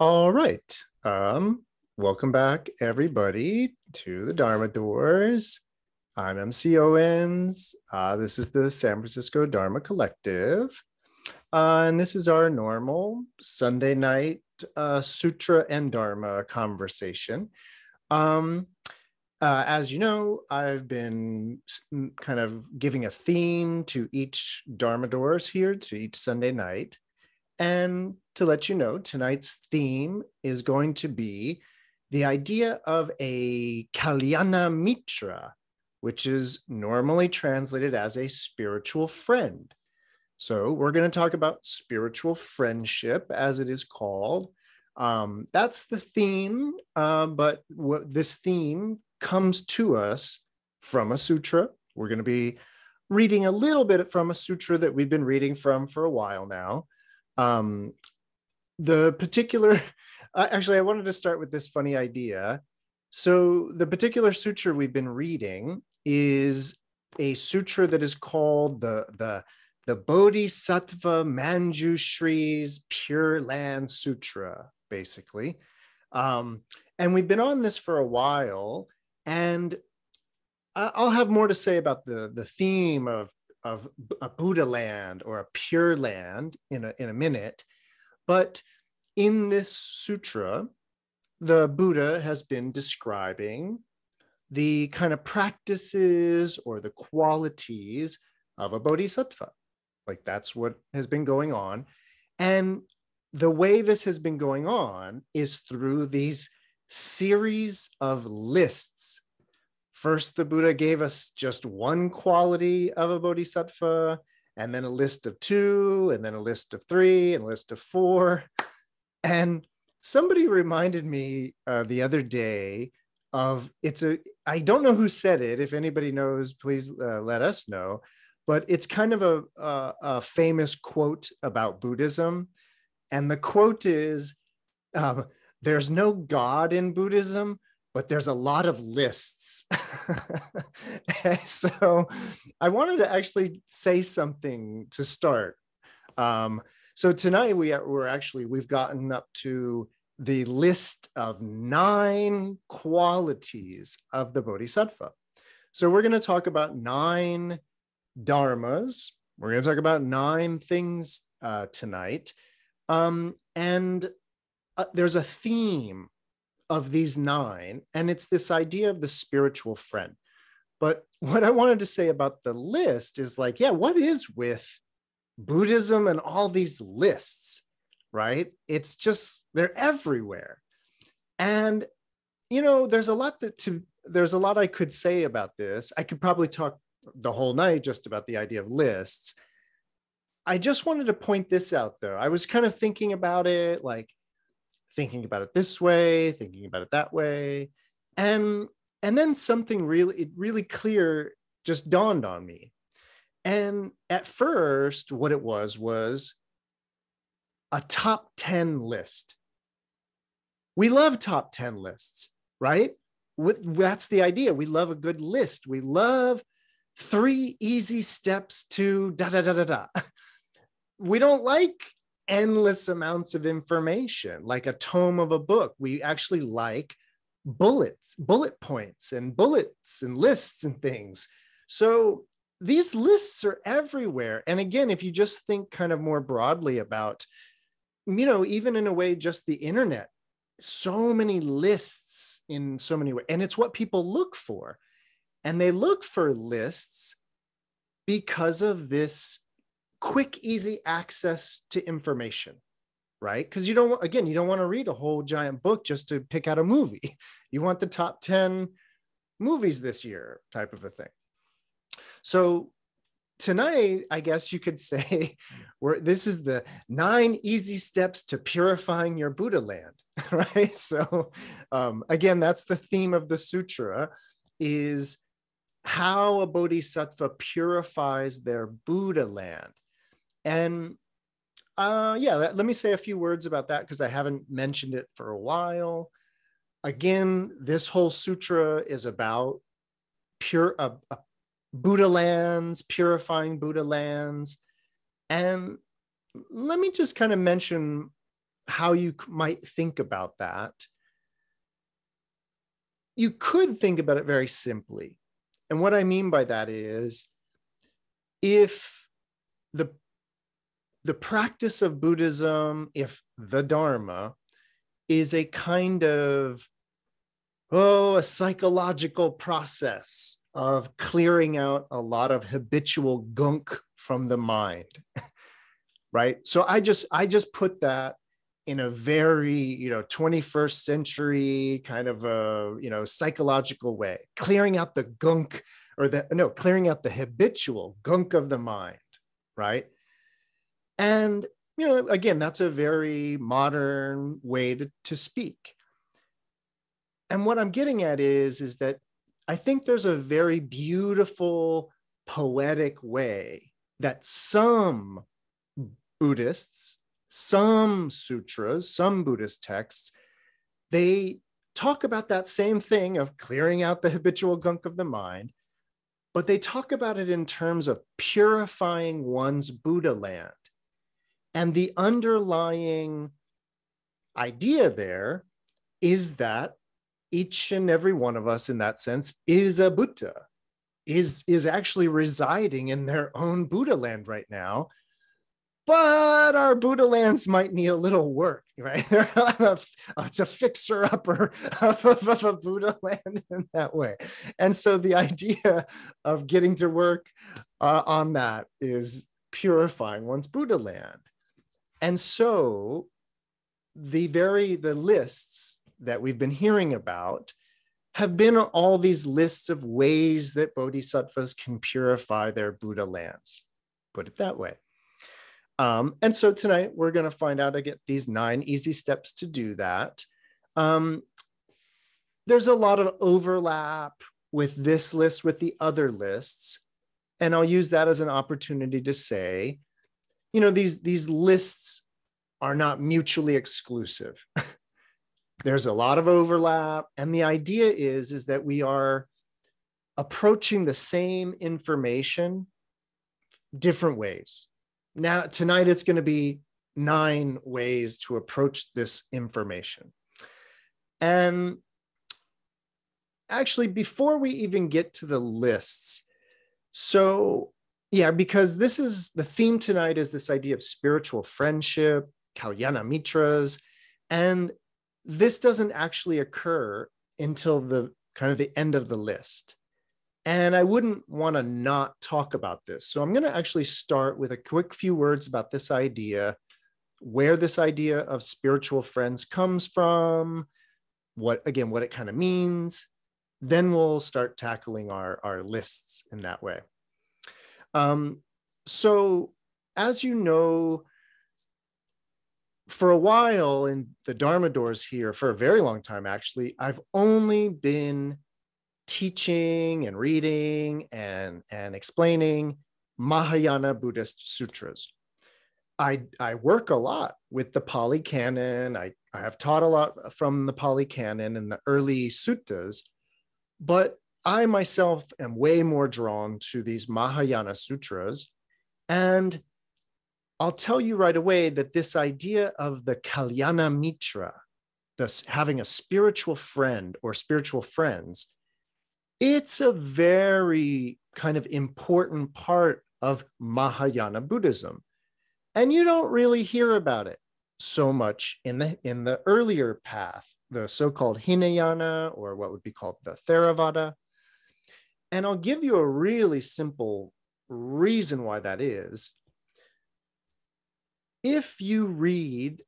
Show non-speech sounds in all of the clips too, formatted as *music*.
All right. Um, welcome back, everybody, to the Dharma Doors. I'm MC Owens. Uh, this is the San Francisco Dharma Collective. Uh, and this is our normal Sunday night uh, Sutra and Dharma conversation. Um, uh, as you know, I've been kind of giving a theme to each Dharma Doors here, to each Sunday night. And to let you know, tonight's theme is going to be the idea of a Kalyana Mitra, which is normally translated as a spiritual friend. So, we're going to talk about spiritual friendship, as it is called. Um, that's the theme, uh, but what this theme comes to us from a sutra. We're going to be reading a little bit from a sutra that we've been reading from for a while now. Um, the particular, *laughs* uh, actually, I wanted to start with this funny idea. So, the particular sutra we've been reading is a sutra that is called the the the Bodhisattva Manjushri's Pure Land Sutra, basically. Um, and we've been on this for a while, and I'll have more to say about the the theme of of a Buddha land or a pure land in a, in a minute. But in this sutra, the Buddha has been describing the kind of practices or the qualities of a bodhisattva. Like that's what has been going on. And the way this has been going on is through these series of lists First, the Buddha gave us just one quality of a bodhisattva, and then a list of two, and then a list of three, and a list of four. And somebody reminded me uh, the other day of it's a, I don't know who said it. If anybody knows, please uh, let us know. But it's kind of a, a, a, famous quote about Buddhism. And the quote is um, There's no God in Buddhism, but there's a lot of lists. *laughs* so I wanted to actually say something to start. Um, so tonight we are, we're actually we've gotten up to the list of nine qualities of the Bodhisattva. So we're going to talk about nine dharmas. We're going to talk about nine things uh, tonight, um, and uh, there's a theme of these nine, and it's this idea of the spiritual friend. But *laughs* what I wanted to say about the list is like, yeah, what is with Buddhism and all these lists, right? It's just, they're everywhere. And, you know, there's a lot that to, there's a lot I could say about this. I could probably talk the whole night just about the idea of lists. I just wanted to point this out though. I was kind of thinking about it like, thinking about it this way, thinking about it that way. And and then something really it really clear just dawned on me. And at first, what it was was a top 10 list. We love top 10 lists, right? That's the idea. We love a good list. We love three easy steps to da da da da da. *laughs* We don't like endless amounts of information, like a tome of a book. We actually like bullets, bullet points, and bullets and lists and things. So these lists are everywhere. And again, if you just think kind of more broadly about, you know, even in a way, just the internet, so many lists in so many ways. And it's what people look for. And they look for lists because of this quick, easy access to information, right? Because you don't, again, you don't want to read a whole giant book just to pick out a movie. *laughs* You want the top 10 movies this year type of a thing. So tonight, I guess you could *laughs* say, where this is the nine easy steps to purifying your Buddha land, *laughs* right? So um, again, that's the theme of the sutra is how a bodhisattva purifies their Buddha land. And uh, yeah, let, let me say a few words about that because I haven't mentioned it for a while. Again, this whole sutra is about pure uh, uh, Buddha lands, purifying Buddha lands. And let me just kind of mention how you might think about that, you could think about it very simply. And what I mean by that is if the the practice of Buddhism, if the Dharma is a kind of, oh, a psychological process of clearing out a lot of habitual gunk from the mind. *laughs* right. So I just, I just put that in a very, you know, 21st century kind of a, you know, psychological way, clearing out the gunk or the, no, clearing out the habitual gunk of the mind. Right and, you know, again, that's a very modern way to, to speak. And what I'm getting at is, is that I think there's a very beautiful, poetic way that some Buddhists, some sutras, some Buddhist texts, they talk about that same thing of clearing out the habitual gunk of the mind, but they talk about it in terms of purifying one's Buddha land. And the underlying idea there is that each and every one of us, in that sense, is a Buddha, is, is actually residing in their own Buddha land right now. But our Buddha lands might need a little work, *laughs* right? it's a fixer upper of, of, of a Buddha *laughs* land in that way. And so the idea of getting to work uh, on that is purifying one's Buddha land. And so the very the lists that we've been hearing about have been all these lists of ways that bodhisattvas can purify their Buddha lands. Put it that way. Um, and so tonight we're going to find out to get these nine easy steps to do that. Um, there's a lot of overlap with this list with the other lists. And I'll use that as an opportunity to say you know these these lists are not mutually exclusive *laughs* there's a lot of overlap. And the idea is is that we are approaching the same information different ways. Now tonight it's going to be nine ways to approach this information. And actually before we even get to the lists so yeah, because this is the theme tonight is this idea of spiritual friendship, Kalyana Mitras, and this doesn't actually occur until the kind of the end of the list. And I wouldn't want to not talk about this. So I'm going to actually start with a quick few words about this idea, where this idea of spiritual friends comes from, what again, what it kind of means. Then we'll start tackling our, our lists in that way. Um, so, as you know, for a while in the Dharma doors here, for a very long time actually, I've only been teaching and reading and, and explaining Mahayana Buddhist sutras. I, I work a lot with the Pali Canon. I, I have taught a lot from the Pali Canon and the early suttas, but I myself am way more drawn to these Mahayana sutras. And I'll tell you right away that this idea of the Kalyana Mitra, this having a spiritual friend or spiritual friends, it's a very kind of important part of Mahayana Buddhism. And you don't really hear about it so much in the in the earlier path, the so-called Hinayana, or what would be called the Theravada. And I'll give you a really simple reason why that is. If you read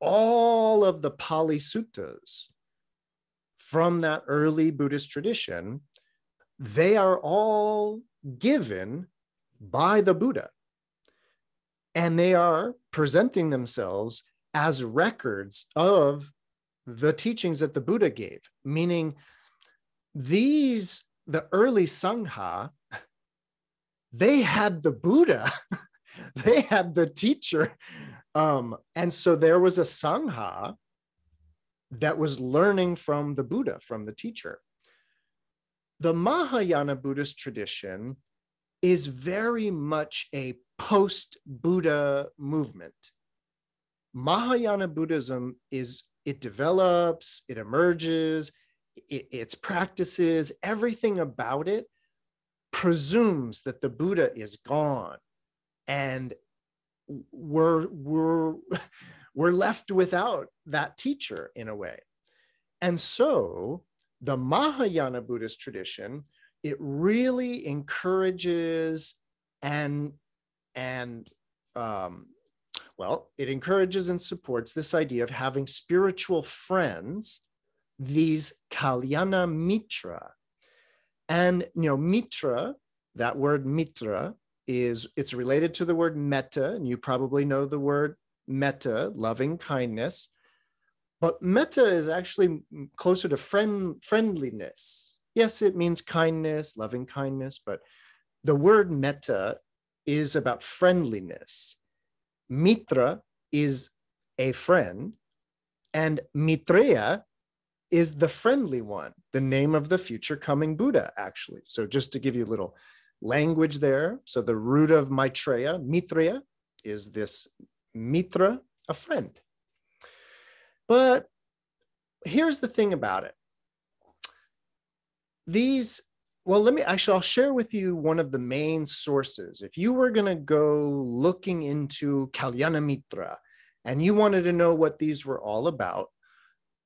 all of the Pali Suttas from that early Buddhist tradition, they are all given by the Buddha. And they are presenting themselves as records of the teachings that the Buddha gave, meaning these the early Sangha, *laughs* they had the Buddha, *laughs* *laughs* they had the teacher. Um, and so there was a Sangha that was learning from the Buddha, from the teacher. The Mahayana Buddhist tradition is very much a post Buddha movement. Mahayana Buddhism is it develops, it emerges, it, its practices, everything about it presumes that the Buddha is gone, and we're we're *laughs* we're left without that teacher in a way. And so the Mahayana Buddhist tradition, it really encourages and and um, well, it encourages and supports this idea of having spiritual friends, these kalyana mitra. And you know, mitra, that word mitra is it's related to the word metta, and you probably know the word metta, loving kindness. But metta is actually closer to friend friendliness. Yes, it means kindness, loving kindness, but the word metta is about friendliness. Mitra is a friend, and Mitreya is the friendly one, the name of the future coming Buddha, actually. So, just to give you a little language there. So, the root of Maitreya, Mitreya, is this Mitra, a friend. But here's the thing about it these well, let me actually, I'll share with you one of the main sources. If you were going to go looking into Kalyana Mitra and you wanted to know what these were all about,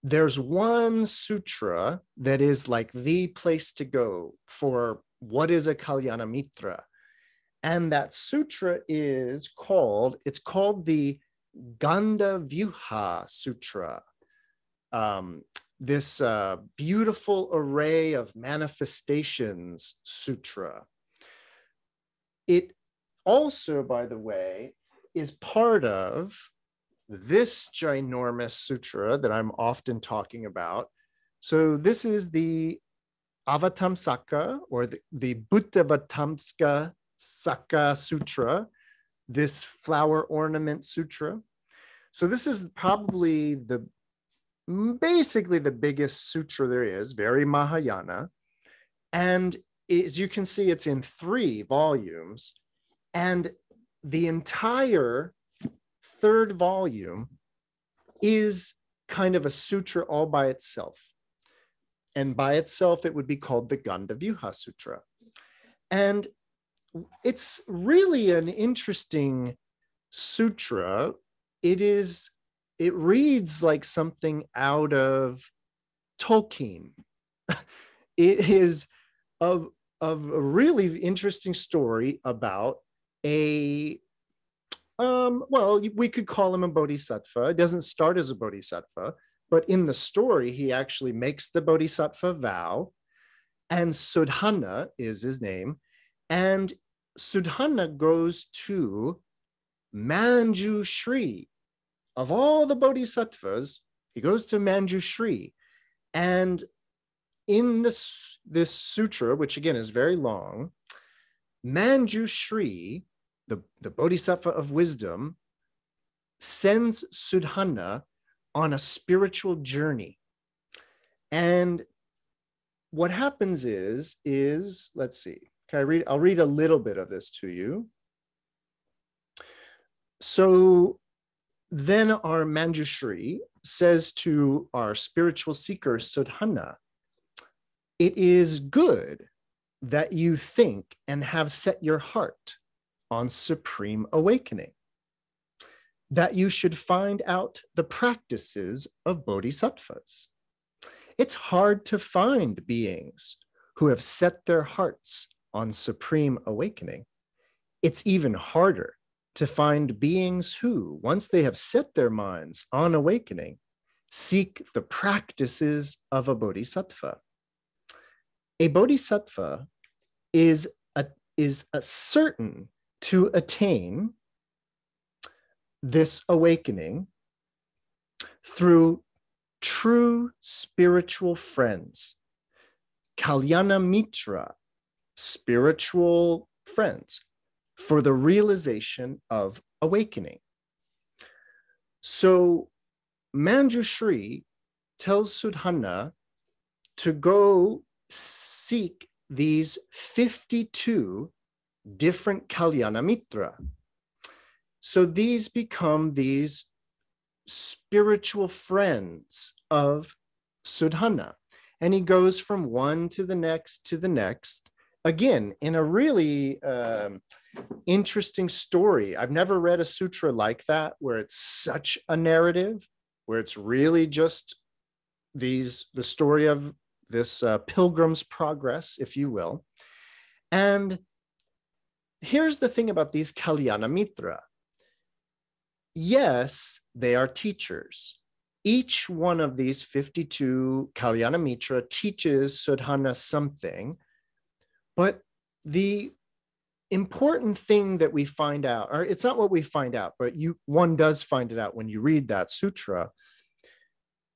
there's one sutra that is like the place to go for what is a Kalyana Mitra. And that sutra is called, it's called the Ganda Vyuha Sutra. Um, this uh, beautiful array of manifestations sutra. It also, by the way, is part of this ginormous sutra that I'm often talking about. So, this is the Avatamsaka or the, the Buddhavatamsaka Saka Sutra, this flower ornament sutra. So, this is probably the basically the biggest sutra there is, very Mahayana. And as you can see, it's in three volumes. And the entire third volume is kind of a sutra all by itself. And by itself, it would be called the Gandavyuha Sutra. And it's really an interesting sutra. It is it reads like something out of Tolkien. *laughs* it is a, a really interesting story about a um, well, we could call him a bodhisattva. It doesn't start as a bodhisattva, but in the story, he actually makes the bodhisattva vow, and Sudhana is his name. And Sudhana goes to Manjushri, of all the bodhisattvas, he goes to Manjushri. And in this, this sutra, which again is very long, Manjushri, the, the bodhisattva of wisdom, sends Sudhana on a spiritual journey. And what happens is, is let's see, can I read? I'll read a little bit of this to you. So then our Manjushri says to our spiritual seeker, Sudhana, it is good that you think and have set your heart on supreme awakening, that you should find out the practices of bodhisattvas. It's hard to find beings who have set their hearts on supreme awakening. It's even harder to find beings who, once they have set their minds on awakening, seek the practices of a bodhisattva. A bodhisattva is, a, is a certain to attain this awakening through true spiritual friends, kalyana mitra, spiritual friends for the realization of awakening. So Manjushri tells Sudhana to go seek these 52 different Kalyana Mitra. So these become these spiritual friends of Sudhana. And he goes from one to the next to the next, again, in a really um, interesting story. I've never read a sutra like that where it's such a narrative, where it's really just these the story of this uh, pilgrim's progress, if you will. And here's the thing about these Kalyana Mitra. Yes, they are teachers. Each one of these 52 Kalyana Mitra teaches Sudhana something, but the important thing that we find out, or it's not what we find out, but you one does find it out when you read that sutra.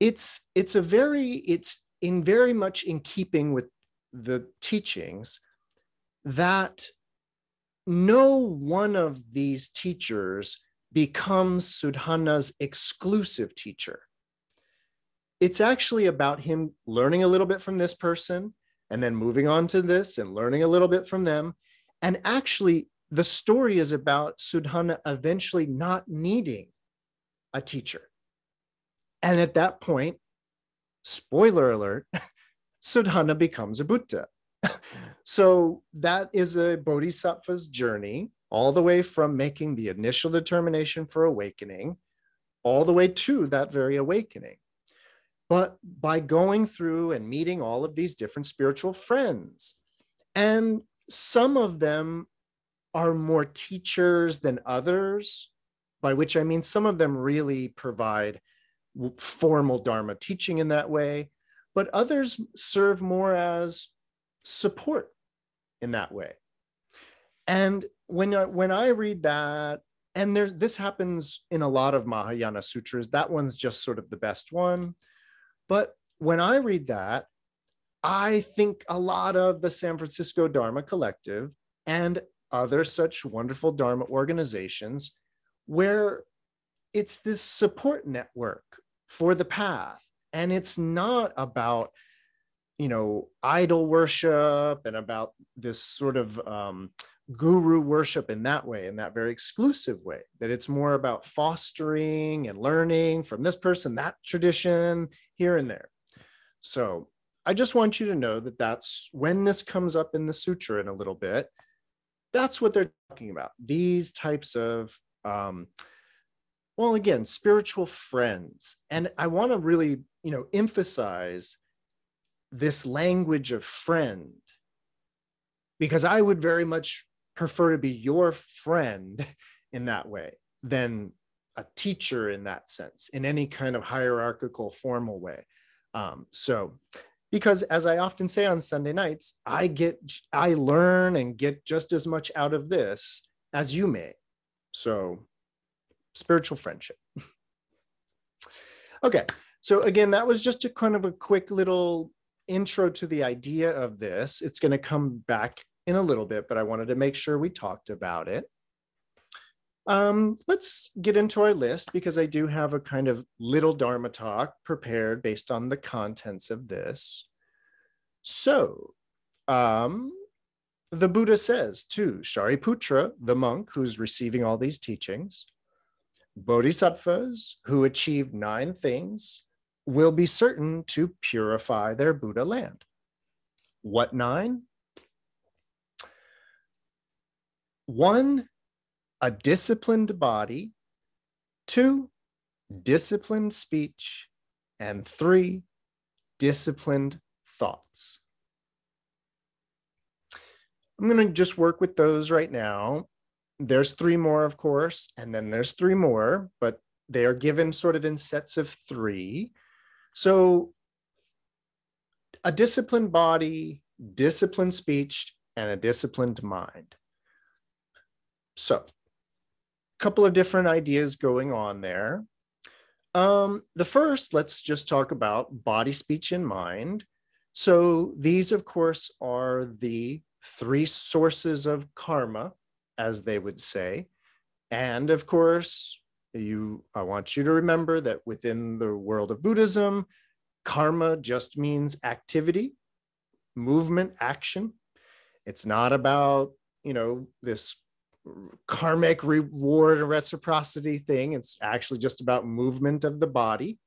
It's it's a very it's in very much in keeping with the teachings that no one of these teachers becomes Sudhana's exclusive teacher. It's actually about him learning a little bit from this person and then moving on to this and learning a little bit from them. And actually, the story is about Sudhana eventually not needing a teacher. And at that point, spoiler alert, *laughs* Sudhana becomes a Buddha. *laughs* so that is a bodhisattva's journey all the way from making the initial determination for awakening all the way to that very awakening. But by going through and meeting all of these different spiritual friends, and some of them are more teachers than others, by which I mean some of them really provide formal Dharma teaching in that way, but others serve more as support in that way. And when I, when I read that, and there this happens in a lot of Mahayana sutras, that one's just sort of the best one. But when I read that, I think a lot of the San Francisco Dharma Collective and other such wonderful Dharma organizations where it's this support network for the path. And it's not about, you know, idol worship and about this sort of um, guru worship in that way, in that very exclusive way, that it's more about fostering and learning from this person, that tradition, here and there. So I just want you to know that that's when this comes up in the sutra in a little bit, that's what they're talking about. These types of um, well again spiritual friends and i want to really you know emphasize this language of friend because i would very much prefer to be your friend in that way than a teacher in that sense in any kind of hierarchical formal way um, so because as i often say on sunday nights i get i learn and get just as much out of this as you may so spiritual friendship. *laughs* okay, so again, that was just a kind of a quick little intro to the idea of this. It's going to come back in a little bit, but I wanted to make sure we talked about it. Um, let's get into our list because I do have a kind of little Dharma talk prepared based on the contents of this. So, um, the Buddha says to Shariputra, the monk who's receiving all these teachings, bodhisattvas who achieve nine things will be certain to purify their Buddha land. What nine? One, a disciplined body. Two, disciplined speech. And three, disciplined thoughts. I'm going to just work with those right now there's three more, of course, and then there's three more, but they are given sort of in sets of three. So a disciplined body, disciplined speech, and a disciplined mind. So a couple of different ideas going on there. Um, the first, let's just talk about body, speech, and mind. So these, of course, are the three sources of karma as they would say. And of course, you I want you to remember that within the world of Buddhism, karma just means activity, movement, action. It's not about, you know, this karmic reward and reciprocity thing. It's actually just about movement of the body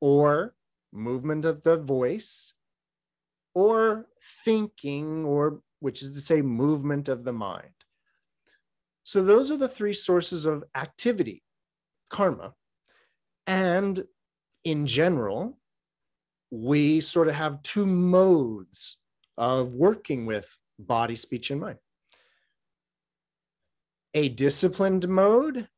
or movement of the voice or thinking or which is to say movement of the mind. So those are the three sources of activity, karma. And in general, we sort of have two modes of working with body, speech, and mind a disciplined mode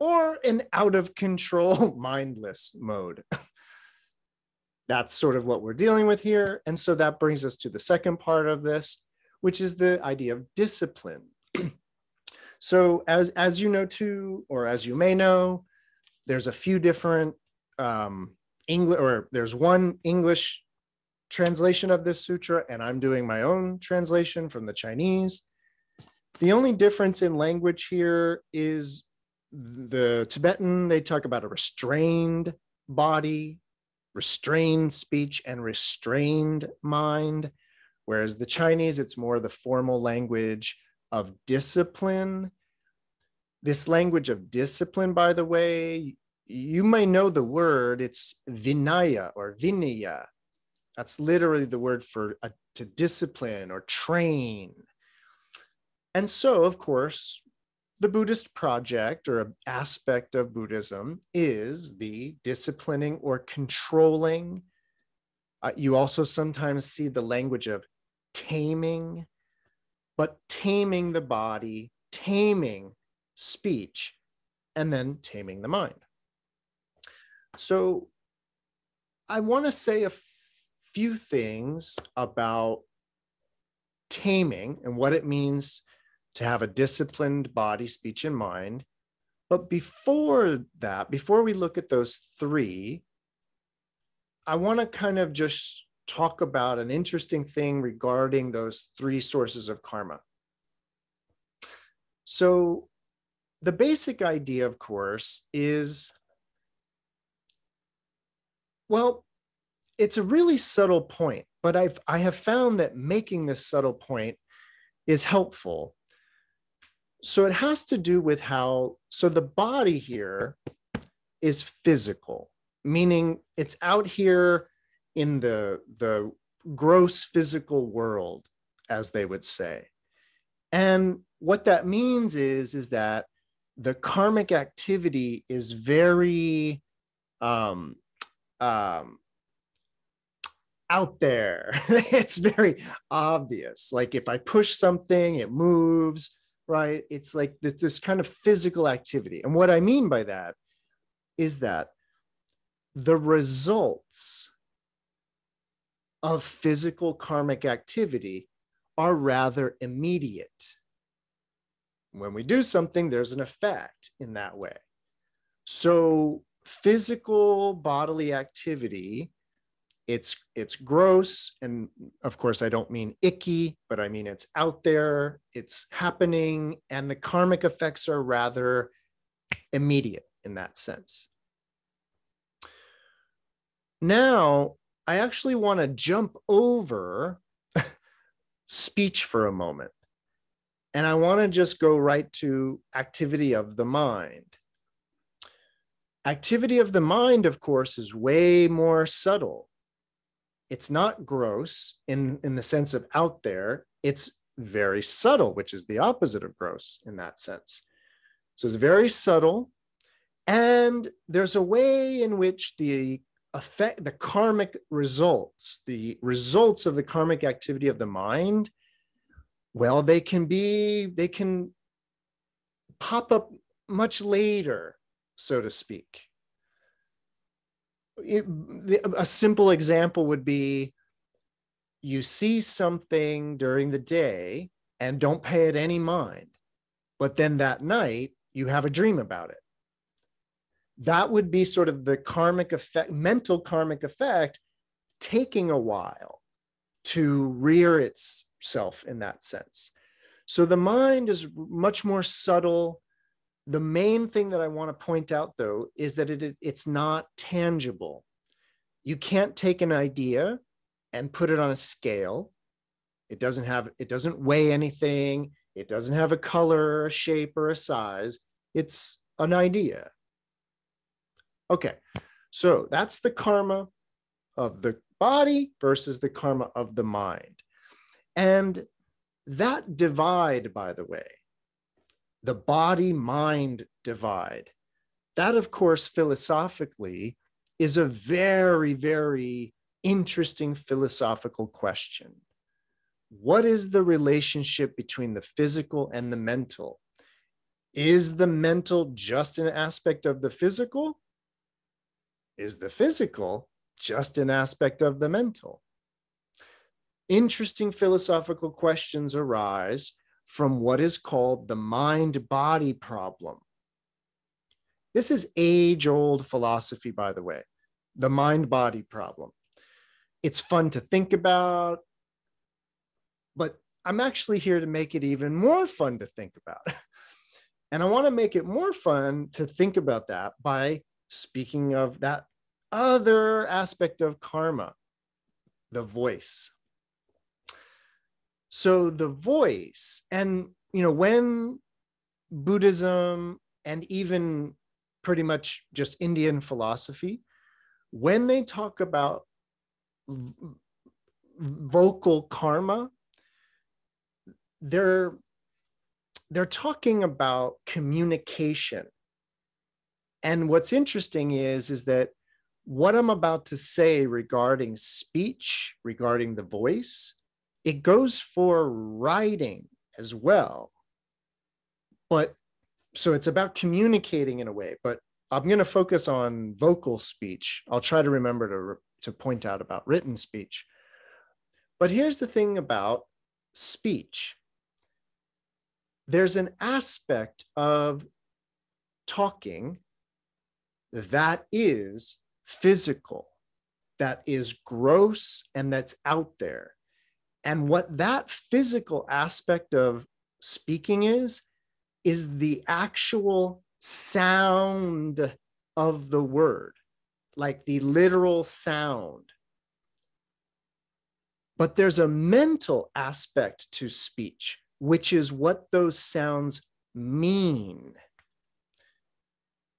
or an out of control, *laughs* mindless mode. *laughs* That's sort of what we're dealing with here. And so that brings us to the second part of this, which is the idea of discipline. *clears throat* so as, as you know too, or as you may know, there's a few different um, English, or there's one English translation of this sutra, and I'm doing my own translation from the Chinese. The only difference in language here is the Tibetan, they talk about a restrained body, restrained speech, and restrained mind. Whereas the Chinese, it's more the formal language of discipline. This language of discipline, by the way, you may know the word, it's vinaya or vinaya. That's literally the word for a, to discipline or train. And so, of course, the Buddhist project or aspect of Buddhism is the disciplining or controlling. Uh, you also sometimes see the language of taming, but taming the body, taming speech, and then taming the mind. So I want to say a few things about taming and what it means to have a disciplined body, speech, and mind. But before that, before we look at those three, I want to kind of just talk about an interesting thing regarding those three sources of karma. So, the basic idea, of course, is well, it's a really subtle point, but I've I have found that making this subtle point is helpful so it has to do with how so the body here is physical meaning it's out here in the the gross physical world as they would say. And what that means is is that the karmic activity is very um um out there. *laughs* It's very obvious. Like if i push something it moves right? It's like this, kind of physical activity. And what I mean by that is that the results of physical karmic activity are rather immediate. When we do something, there's an effect in that way. So, physical bodily activity it's it's gross and of course i don't mean icky but i mean it's out there it's happening and the karmic effects are rather immediate in that sense. Now i actually want to jump over *laughs* speech for a moment and i want to just go right to activity of the mind. Activity of the mind of course is way more subtle it's not gross in in the sense of out there. It's very subtle which is the opposite of gross in that sense. So it's very subtle. And there's a way in which the effect the karmic results the results of the karmic activity of the mind well they can be they can pop up much later so to speak a simple example would be you see something during the day and don't pay it any mind, but then that night you have a dream about it. That would be sort of the karmic effect, mental karmic effect, taking a while to rear itself in that sense. So the mind is much more subtle the main thing that I want to point out, though, is that it, it's not tangible. You can't take an idea and put it on a scale. It doesn't have, it doesn't weigh anything. It doesn't have a color, a shape, or a size. It's an idea. Okay, so that's the karma of the body versus the karma of the mind. And that divide, by the way, the body mind divide, that, of course, philosophically is a very, very interesting philosophical question. What is the relationship between the physical and the mental? Is the mental just an aspect of the physical? Is the physical just an aspect of the mental? Interesting philosophical questions arise from what is called the mind body problem. This is age old philosophy, by the way, the mind body problem. It's fun to think about, but I'm actually here to make it even more fun to think about. *laughs* And I want to make it more fun to think about that by speaking of that other aspect of karma, the voice. So the voice, and you know, when Buddhism and even pretty much just Indian philosophy, when they talk about vocal karma, they're they're talking about communication. And what's interesting is, is that what I'm about to say regarding speech, regarding the voice, it goes for writing as well. But so it's about communicating in a way, but I'm going to focus on vocal speech. I'll try to remember to, to point out about written speech. But here's the thing about speech there's an aspect of talking that is physical, that is gross, and that's out there. And what that physical aspect of speaking is, is the actual sound of the word, like the literal sound. But there's a mental aspect to speech, which is what those sounds mean.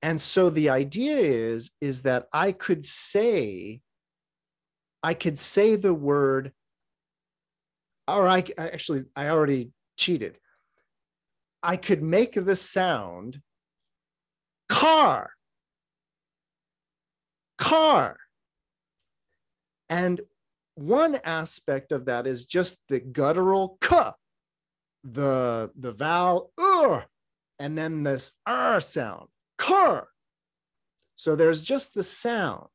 And so the idea is, is that I could say, I could say the word, or I actually, I already cheated. I could make the sound car, car. And one aspect of that is just the guttural k, the, the vowel ur, and then this r sound, car. So there's just the sound.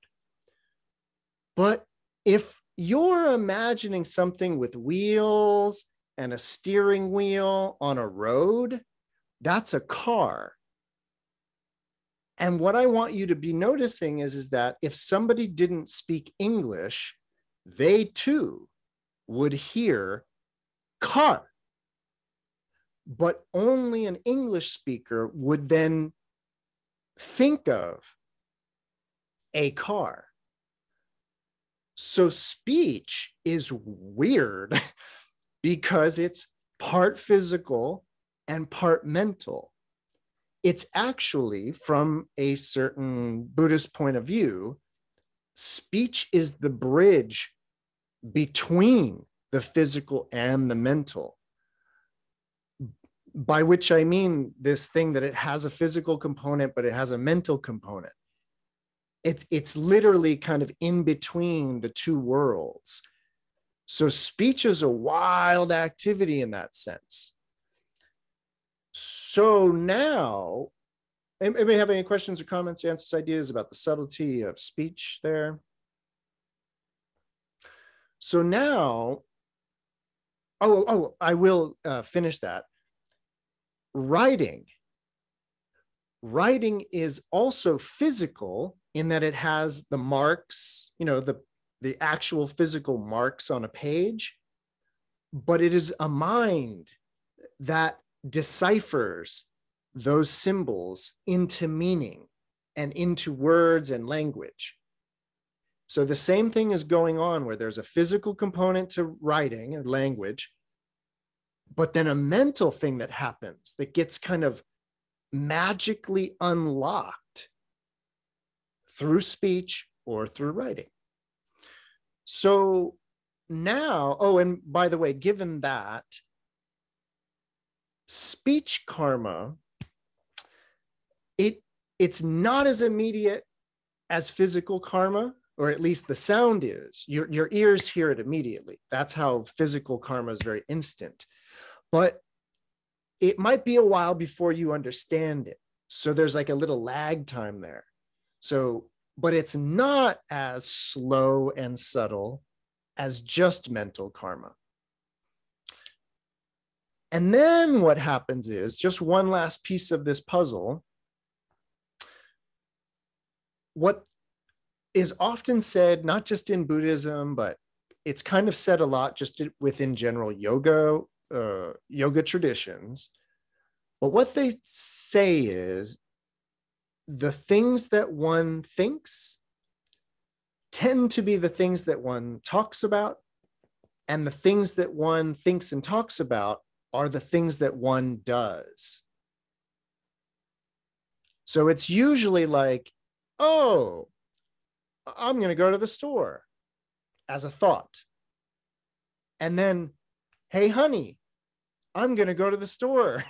But if you're imagining something with wheels and a steering wheel on a road, that's a car. And what I want you to be noticing is, is that if somebody didn't speak English, they too would hear car. But only an English speaker would then think of a car. So speech is weird *laughs* because it's part physical and part mental. It's actually, from a certain Buddhist point of view, speech is the bridge between the physical and the mental. By which I mean this thing that it has a physical component, but it has a mental component. It's, it's literally kind of in between the two worlds. So speech is a wild activity in that sense. So now, anybody have any questions or comments, answers, ideas about the subtlety of speech there? So now, oh, oh, I will uh, finish that. Writing. Writing is also physical in that it has the marks, you know, the the actual physical marks on a page, but it is a mind that deciphers those symbols into meaning and into words and language. So the same thing is going on where there's a physical component to writing and language, but then a mental thing that happens that gets kind of magically unlocked through speech or through writing. So now, oh, and by the way, given that, speech karma, it it's not as immediate as physical karma, or at least the sound is. Your, your ears hear it immediately. That's how physical karma is very instant. But it might be a while before you understand it. So there's like a little lag time there. So, but it's not as slow and subtle as just mental karma. And then what happens is just one last piece of this puzzle. What is often said, not just in Buddhism, but it's kind of said a lot just within general yoga, uh, yoga traditions. But what they say is the things that one thinks tend to be the things that one talks about, and the things that one thinks and talks about are the things that one does. So it's usually like, oh, I'm going to go to the store as a thought. And then, hey, honey, I'm going to go to the store.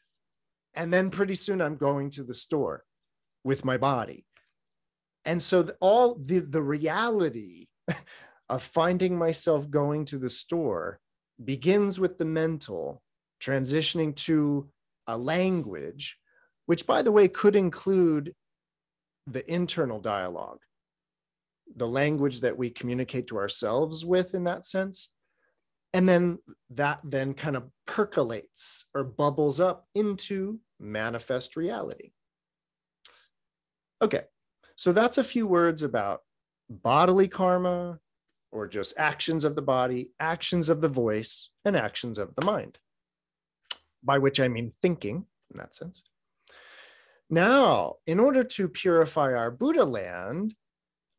*laughs* and then pretty soon I'm going to the store with my body. And so the, all the, the reality *laughs* of finding myself going to the store begins with the mental, transitioning to a language, which, by the way, could include the internal dialogue, the language that we communicate to ourselves with in that sense. And then that then kind of percolates or bubbles up into manifest reality. Okay, so that's a few words about bodily karma, or just actions of the body, actions of the voice, and actions of the mind, by which I mean thinking in that sense. Now, in order to purify our Buddha land,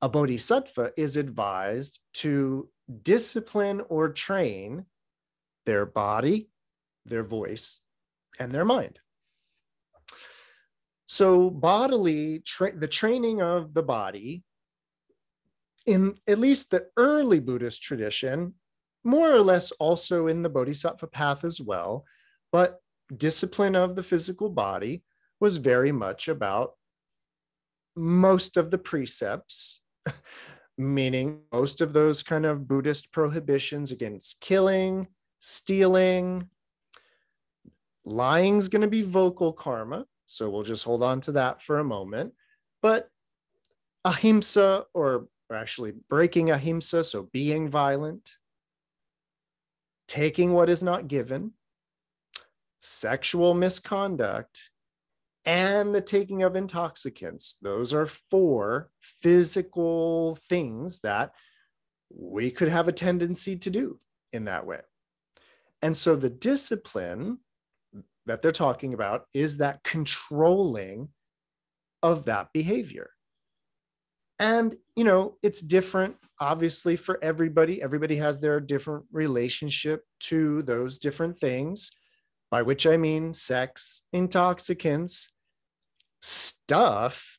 a bodhisattva is advised to discipline or train their body, their voice, and their mind. So, bodily, tra- the training of the body in at least the early Buddhist tradition, more or less also in the Bodhisattva path as well, but discipline of the physical body was very much about most of the precepts, *laughs* meaning most of those kind of Buddhist prohibitions against killing, stealing. Lying's going to be vocal karma. So we'll just hold on to that for a moment. But ahimsa or actually breaking ahimsa, so being violent, taking what is not given, sexual misconduct, and the taking of intoxicants. Those are four physical things that we could have a tendency to do in that way. And so the discipline that they're talking about is that controlling of that behavior. And, you know, it's different, obviously, for everybody. Everybody has their different relationship to those different things, by which I mean sex, intoxicants, stuff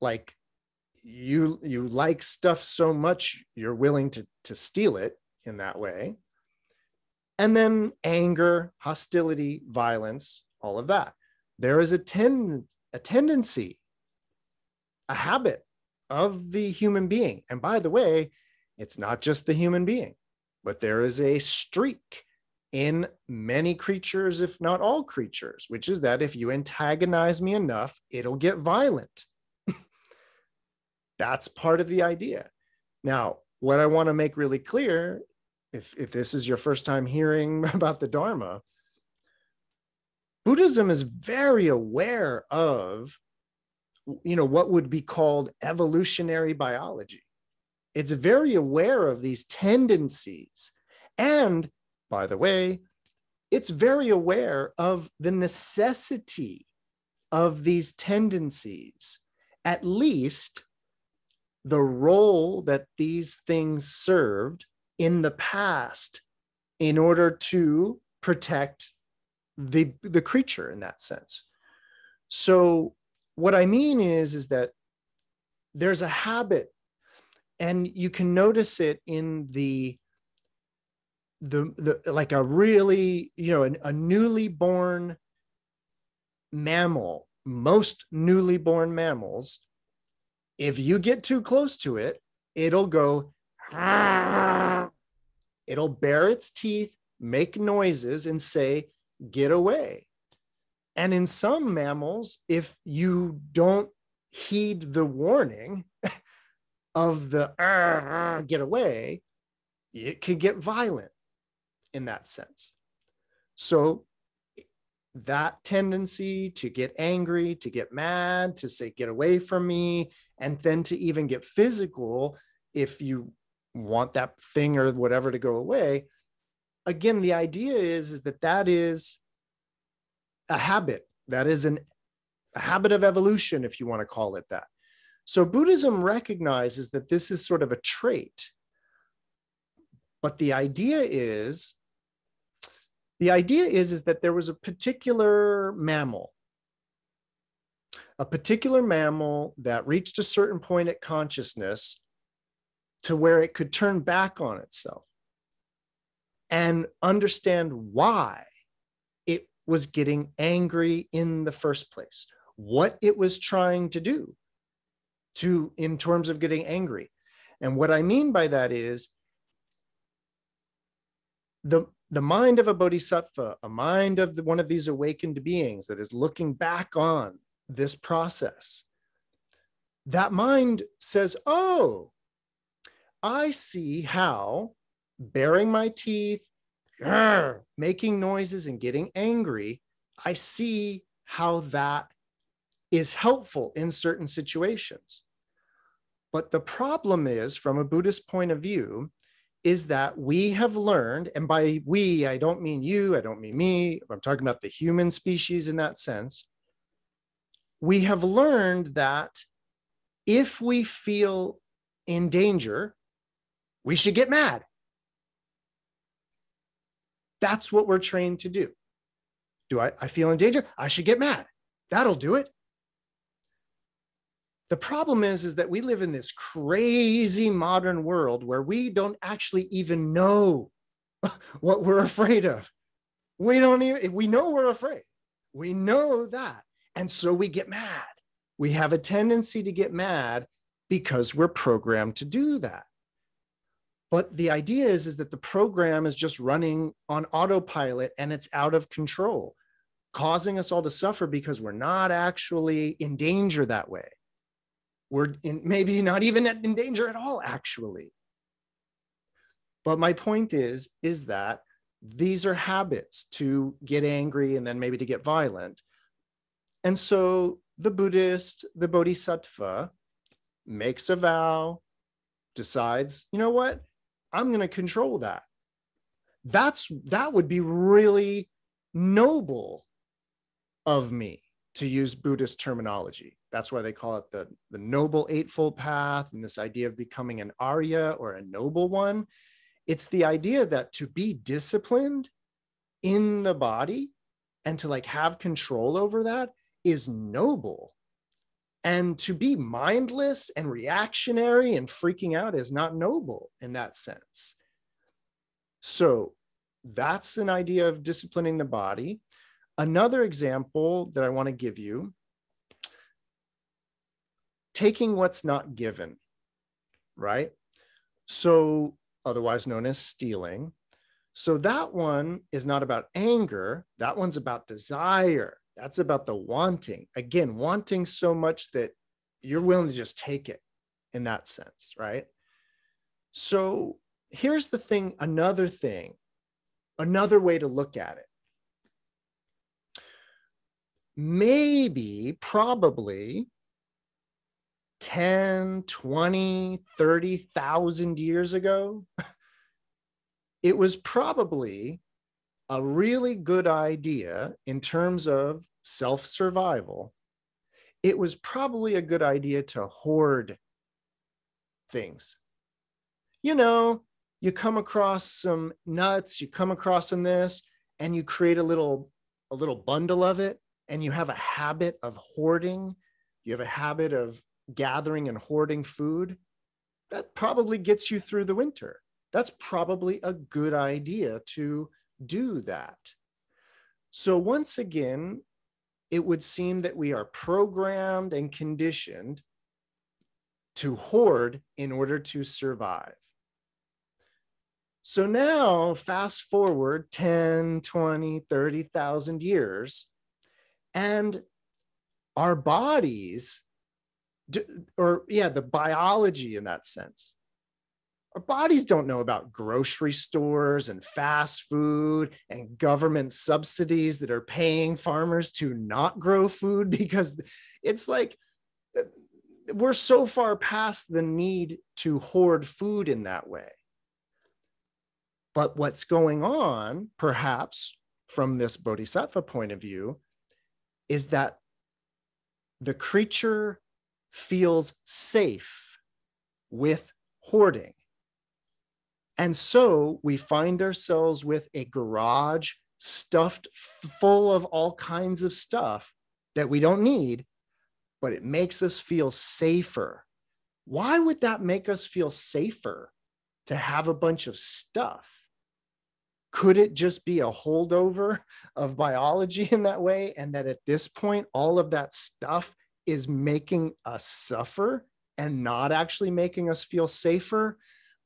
like you you like stuff so much you're willing to to steal it in that way and then anger hostility violence all of that there is a ten a tendency a habit of the human being. And by the way, it's not just the human being, but there is a streak in many creatures, if not all creatures, which is that if you antagonize me enough, it'll get violent. *laughs* That's part of the idea. Now, what I want to make really clear, if, if this is your first time hearing *laughs* about the Dharma, Buddhism is very aware of you know what would be called evolutionary biology. It's very aware of these tendencies. And by the way it's very aware of the necessity of these tendencies at least the role that these things served in the past in order to protect the the creature in that sense. So what i mean is is that there's a habit and you can notice it in the the the like a really you know a, a newly born mammal most newly born mammals if you get too close to it it'll go ah, it'll bare its teeth make noises and say get away and in some mammals if you don't heed the warning *laughs* of the get away it could get violent in that sense. So that tendency to get angry, to get mad, to say, get away from me, and then to even get physical if you want that thing or whatever to go away. Again, the idea is, is that that is a habit. That is an, a habit of evolution, if you want to call it that. So Buddhism recognizes that this is sort of a trait. But the idea is the idea is, is that there was a particular mammal, a particular mammal that reached a certain point at consciousness to where it could turn back on itself and understand why it was getting angry in the first place, what it was trying to do to in terms of getting angry. And what I mean by that is the the mind of a bodhisattva, a mind of the, one of these awakened beings that is looking back on this process, that mind says, Oh, I see how baring my teeth, making noises, and getting angry, I see how that is helpful in certain situations. But the problem is, from a Buddhist point of view, is that we have learned, and by we, I don't mean you, I don't mean me, I'm talking about the human species in that sense. We have learned that if we feel in danger, we should get mad. That's what we're trained to do. Do I, I feel in danger? I should get mad. That'll do it the problem is is that we live in this crazy modern world where we don't actually even know *laughs* what we're afraid of we don't even we know we're afraid we know that and so we get mad we have a tendency to get mad because we're programmed to do that but the idea is is that the program is just running on autopilot and it's out of control causing us all to suffer because we're not actually in danger that way we're in, maybe not even in danger at all, actually. But my point is, is that these are habits to get angry and then maybe to get violent. And so the Buddhist, the Bodhisattva, makes a vow, decides, you know what, I'm going to control that. That's that would be really noble of me to use Buddhist terminology. That's why they call it the, the Noble Eightfold Path and this idea of becoming an Arya or a noble one. It's the idea that to be disciplined in the body and to like have control over that is noble. And to be mindless and reactionary and freaking out is not noble in that sense. So that's an idea of disciplining the body. Another example that I want to give you taking what's not given, right? So, otherwise known as stealing. So, that one is not about anger, that one's about desire. That's about the wanting. Again, wanting so much that you're willing to just take it in that sense, right? So, here's the thing another thing, another way to look at it maybe, probably 10, 20, 30,000 years ago, *laughs* it was probably a really good idea in terms of self survival. It was probably a good idea to hoard things. You know, you come across some nuts, you come across some this, and you create a little a little bundle of it, and you have a habit of hoarding. You have a habit of gathering and hoarding food. That probably gets you through the winter. That's probably a good idea to do that. So once again, it would seem that we are programmed and conditioned to hoard in order to survive. So now, fast forward 10, 20, 30,000 years, and our bodies, or yeah, the biology in that sense, our bodies don't know about grocery stores and fast food and government subsidies that are paying farmers to not grow food *laughs* because it's like uh, we're so far past the need to hoard food in that way. But what's going on, perhaps from this bodhisattva point of view, is that the creature feels safe with hoarding. And so we find ourselves with a garage stuffed full of all kinds of stuff that we don't need, but it makes us feel safer. Why would that make us feel safer to have a bunch of stuff? Could it just be a holdover of biology in that way? And that at this point, all of that stuff is making us suffer and not actually making us feel safer?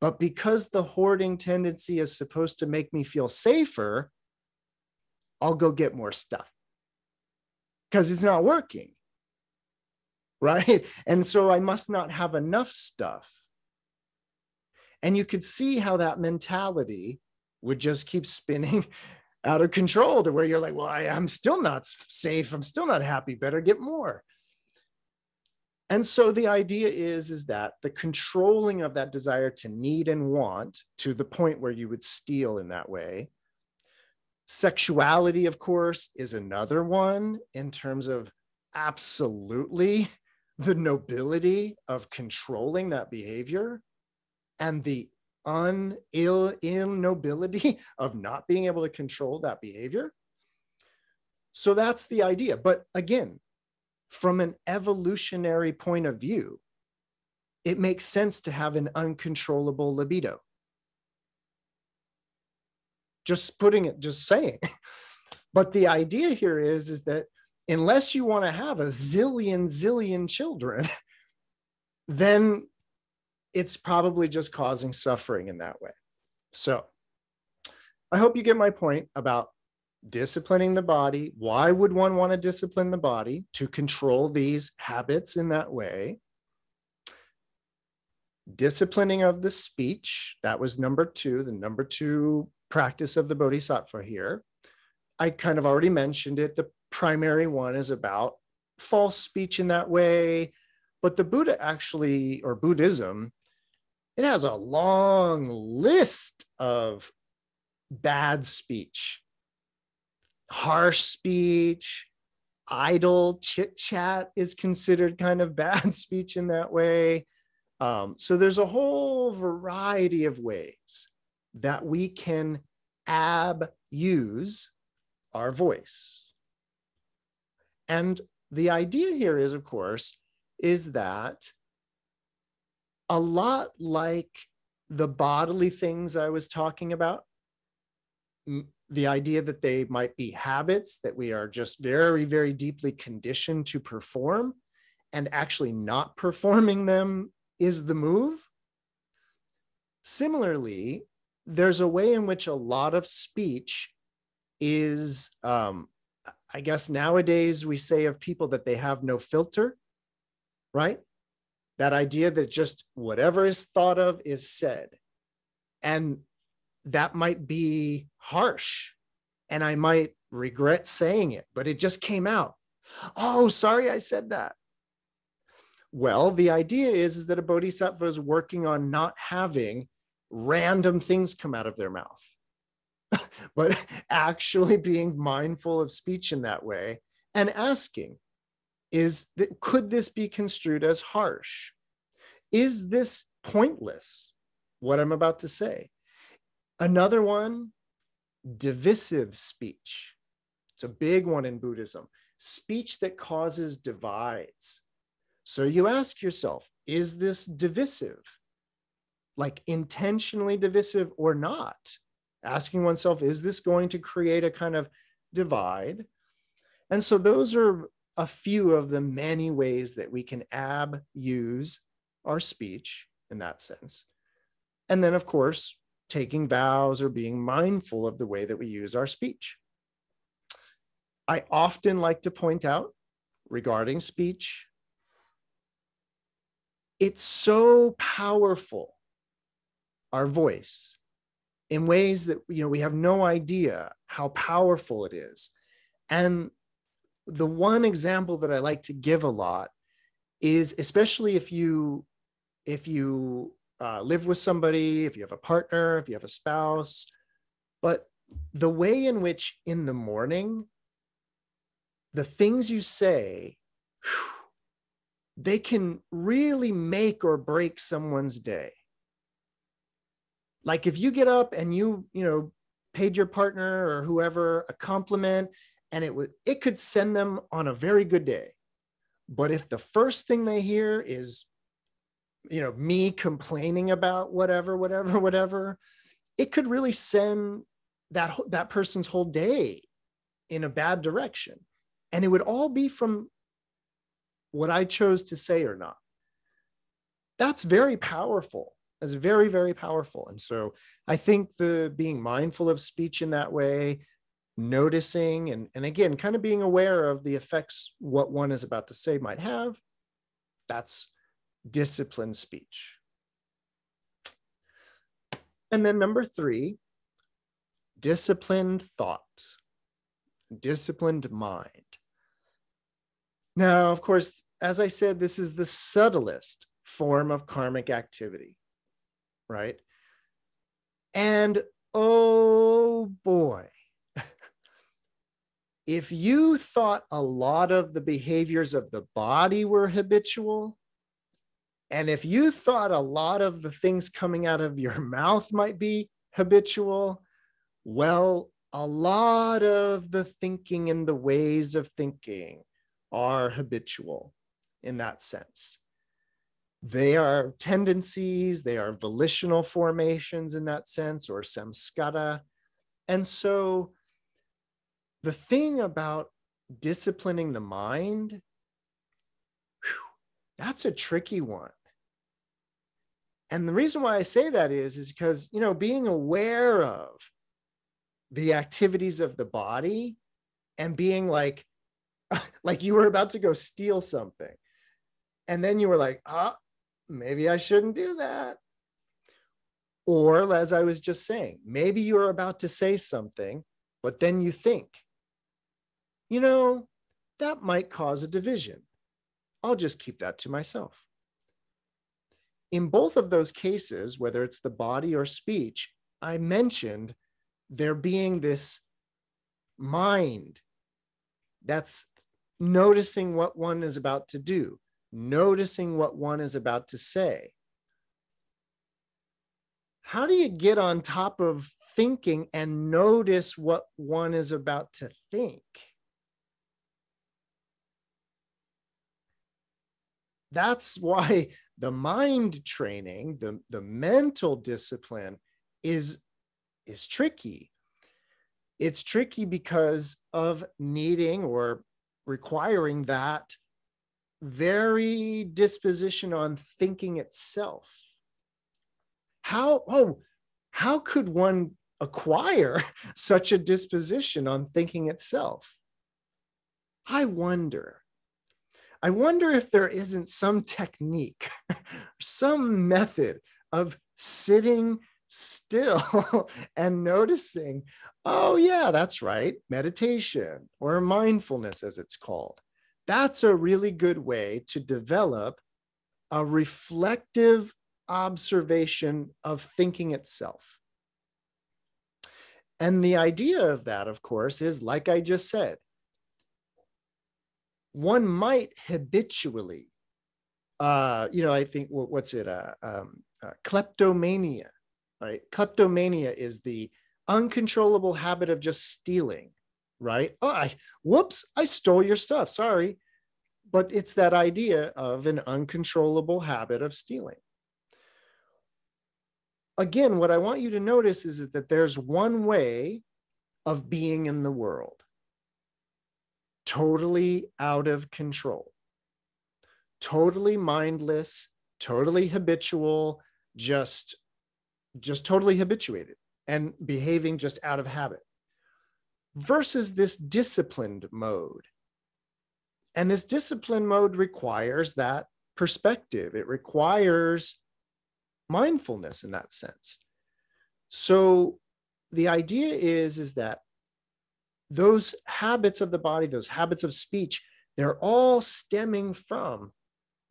But because the hoarding tendency is supposed to make me feel safer, I'll go get more stuff because it's not working. *laughs* Right. And so I must not have enough stuff. And you could see how that mentality would just keep spinning *laughs* out of control to where you're like, well, I, I'm still not safe. I'm still not happy. Better get more and so the idea is is that the controlling of that desire to need and want to the point where you would steal in that way. Sexuality of course is another one in terms of absolutely the nobility of controlling that behavior and the un ill nobility *laughs* of not being able to control that behavior. So that's the idea. But again from an evolutionary point of view, it makes sense to have an uncontrollable libido. Just putting it, just saying. *laughs* But the idea here is, is that unless you want to have a zillion, zillion children, *laughs* then it's probably just causing suffering in that way. So I hope you get my point about disciplining the body. Why would one want to discipline the body? To control these habits in that way. Disciplining of the speech, that was number two, the number two practice of the bodhisattva here. I kind of already mentioned it. The primary one is about false speech in that way. But the Buddha actually, or Buddhism, it has a long list of bad speech harsh speech, idle chit chat is considered kind of bad *laughs* speech in that way. Um, so there's a whole variety of ways that we can abuse our voice. And the idea here is, of course, is that a lot like the bodily things I was talking about, the idea that they might be habits that we are just very, very deeply conditioned to perform, and actually not *laughs* performing them is the move. Similarly, there's a way in which a lot of speech is, um, I guess nowadays we say of people that they have no filter, right? That idea that just whatever is thought of is said. And that might be harsh and I might regret saying it, but it just came out. Oh, sorry, I said that. Well, the idea is, is that a bodhisattva is working on not having random things come out of their mouth, *laughs* but actually being mindful of speech in that way and asking, is that could this be construed as harsh? Is this pointless? What I'm about to say? Another one, divisive speech. It's a big one in Buddhism speech that causes divides. So you ask yourself, is this divisive? Like intentionally divisive or not? Asking oneself, is this going to create a kind of divide? And so those are a few of the many ways that we can ab use our speech in that sense. And then, of course, taking vows or being mindful of the way that we use our speech. I often like to point out regarding speech, it's so powerful, our voice, in ways that you know we have no idea how powerful it is. And the one example that I like to give a lot is especially if you if you uh, live with somebody, if you have a partner, if you have a spouse, but the way in which in the morning the things you say they can really make or break someone's day. Like if you get up and you you know paid your partner or whoever a compliment and it would it could send them on a very good day. But if the first thing they hear is you know me complaining about whatever whatever whatever it could really send that that person's whole day in a bad direction and it would all be from what I chose to say or not. That's very powerful. That's very, very powerful. And so I think the being mindful of speech in that way, noticing, and, and again, kind of being aware of the effects what one is about to say might have, that's disciplined speech. And then number three, disciplined thought, disciplined mind. Now, of course, as I said, this is the subtlest form of karmic activity, right? And oh boy, *laughs* if you thought a lot of the behaviors of the body were habitual, and if you thought a lot of the things coming out of your *laughs* mouth might be habitual, well, a lot of the thinking and the ways of thinking are habitual in that sense. They are tendencies, they are volitional formations in that sense, or samskara. And so the thing about disciplining the mind, that's a tricky one. And the reason why I say that is, is because, you know, being aware of the activities of the body and being like, *laughs* like you were about to go steal something. And then you were like, ah, maybe I shouldn't do that. Or, as I was just saying, maybe you're about to say something, but then you think, you know, that might cause a division. I'll just keep that to myself. In both of those cases, whether it's the body or speech, I mentioned there being this mind that's noticing what one is about to do, noticing what one is about to say. How do you get on top of thinking and notice what one is about to think? That's why the mind training, the, the mental discipline is, is tricky. It's tricky because of needing or requiring that very disposition on thinking itself. How, oh, how could one acquire *laughs* such a disposition on thinking itself? I wonder. I wonder if there isn't some technique, *laughs* some method of sitting still *laughs* and noticing, oh, yeah, that's right, meditation or mindfulness, as it's called. That's a really good way to develop a reflective observation of thinking itself. And the idea of that, of course, is like I just said, one might habitually, uh, you know, I think, what's it, uh, um, uh, kleptomania right? Kleptomania is the uncontrollable habit of just stealing, right? Oh, I, whoops, I stole your stuff. Sorry. But it's that idea of an uncontrollable habit of stealing. Again, what I want you to notice is that, that there's one way of being in the world totally out of control, totally mindless, totally habitual, just just totally habituated and behaving just out of habit versus this disciplined mode. And this discipline mode requires that perspective. It requires mindfulness in that sense. So the idea is, is that those habits of the body, those habits of speech, they're all stemming from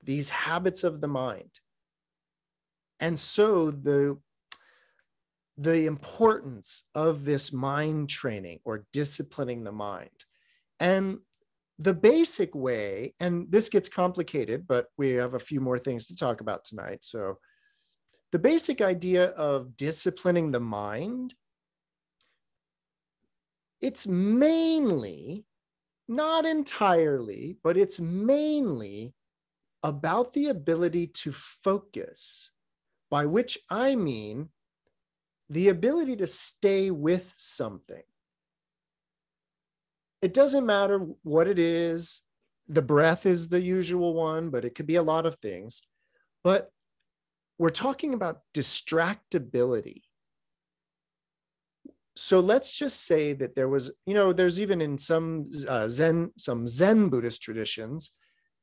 these habits of the mind. And so the the importance of this mind training or disciplining the mind. And the basic way, and this gets complicated, but we have a few more things to talk about tonight. So, the basic idea of disciplining the mind it's mainly not entirely but it's mainly about the ability to focus by which i mean the ability to stay with something. It doesn't matter what it is. The breath is the usual one, but it could be a lot of things. But we're talking about distractibility. So let's just say that there was, you know, there's even in some uh, Zen, some Zen Buddhist traditions,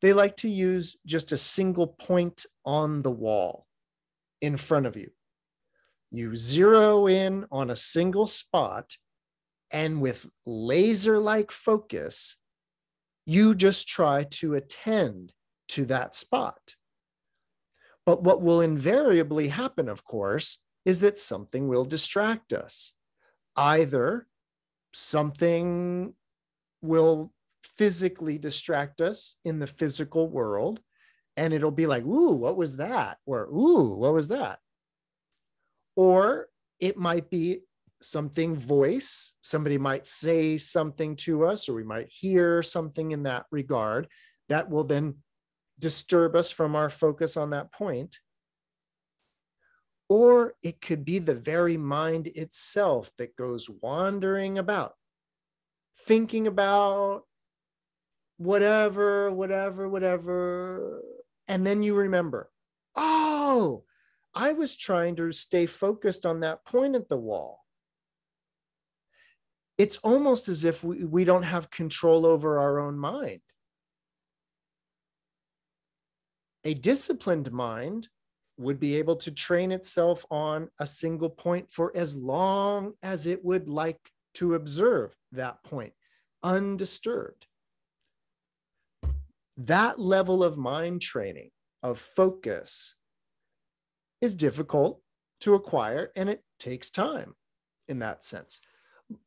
they like to use just a single point on the wall in front of you you zero in on a single spot and with laser like focus, you just try to attend to that spot. But what will invariably happen, of course, is that something will distract us. Either something will physically distract us in the physical world, and it'll be like, ooh, what was that? Or, ooh, what was that? or it might be something voice somebody might say something to us or we might hear something in that regard that will then disturb us from our focus on that point or it could be the very mind itself that goes wandering about thinking about whatever whatever whatever and then you remember oh I was trying to stay focused on that point at the wall. It's almost as if we, we don't have control over our own mind. A disciplined mind would be able to train itself on a single point for as long as it would like to observe that point undisturbed. That level of mind training, of focus, is difficult to acquire and it takes time in that sense.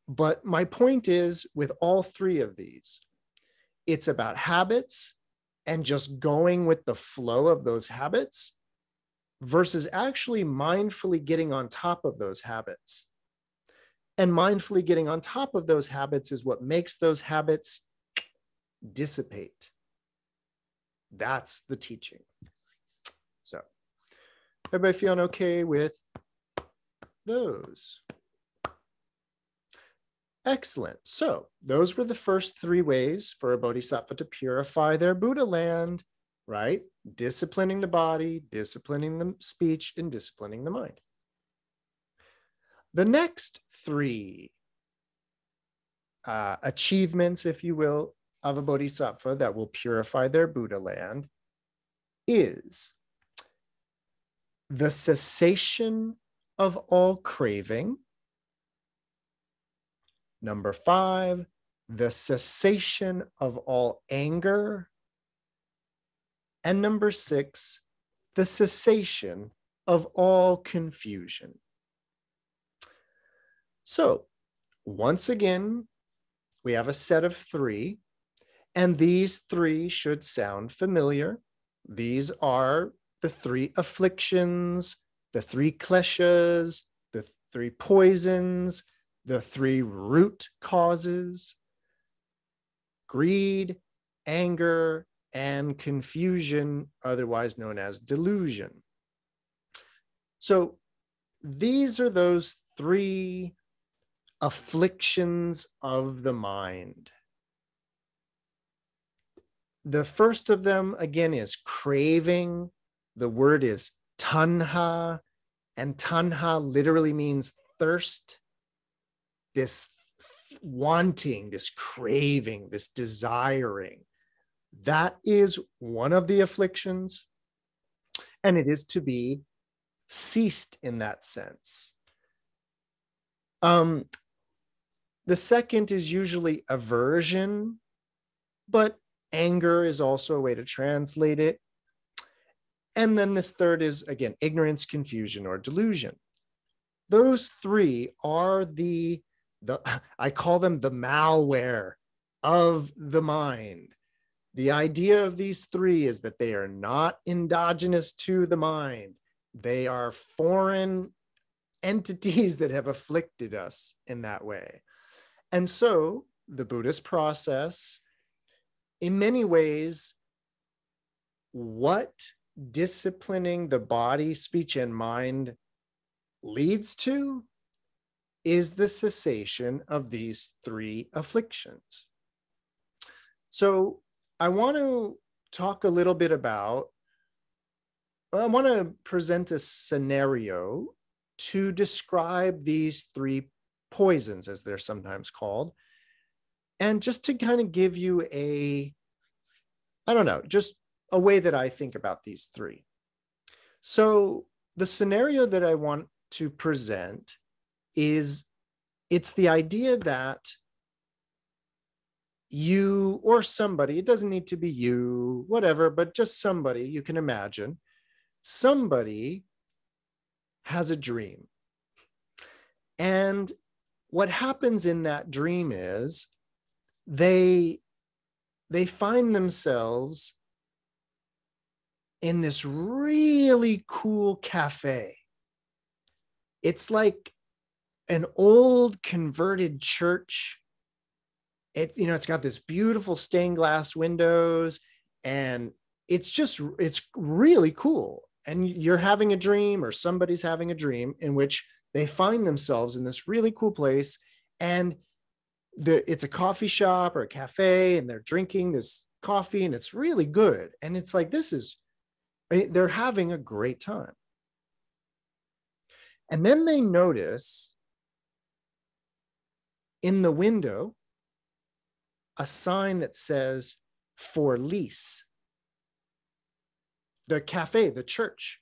But my point is with all three of these, it's about habits and just going with the flow of those habits versus actually mindfully getting on top of those habits. And mindfully getting on top of those habits is what makes those habits dissipate. That's the teaching. So. Everybody feeling okay with those? Excellent. So those were the first three ways for a bodhisattva to purify their Buddha land, right? Disciplining the body, disciplining the speech, and disciplining the mind. The next three uh, achievements, if you will, of a bodhisattva that will purify their Buddha land is the cessation of all craving. Number five, the cessation of all anger. And number six, the cessation of all confusion. So, once again, we have a set of three, and these three should sound familiar. These are the three afflictions, the three kleshas, the three poisons, the three root causes greed, anger, and confusion, otherwise known as delusion. So these are those three afflictions of the mind. The first of them, again, is craving. The word is tanha, and tanha literally means thirst. This wanting, this craving, this desiring. That is one of the afflictions. And it is to be ceased in that sense. Um, the second is usually aversion, but anger is also a way to translate it. And then this third is, again, ignorance, confusion, or delusion. Those three are the, the I call them the malware of the mind. The idea of these three is that they are not endogenous to the mind. They are foreign entities *laughs* that have afflicted us in that way. And so the Buddhist process, in many ways, what disciplining the body, speech, and mind leads to is the cessation of these three afflictions. So I want to talk a little bit about I want to present a scenario to describe these three poisons, as they're sometimes called, and just to kind of give you a, I don't know, just a way that I think about these three. So, the scenario that I want to present is it's the idea that you or somebody, it doesn't need to be you, whatever, but just somebody you can imagine somebody has a dream. And what happens in that dream is they they find themselves in this really cool cafe. It's like an old converted church. It you know it's got this beautiful stained glass windows and it's just it's really cool. And you're having a dream or somebody's having a dream in which they find themselves in this really cool place and the, it's a coffee shop or a cafe and they're drinking this coffee and it's really good. And it's like this is eh, they're having a great time. And then they notice in the window a sign that says for lease the cafe, the church,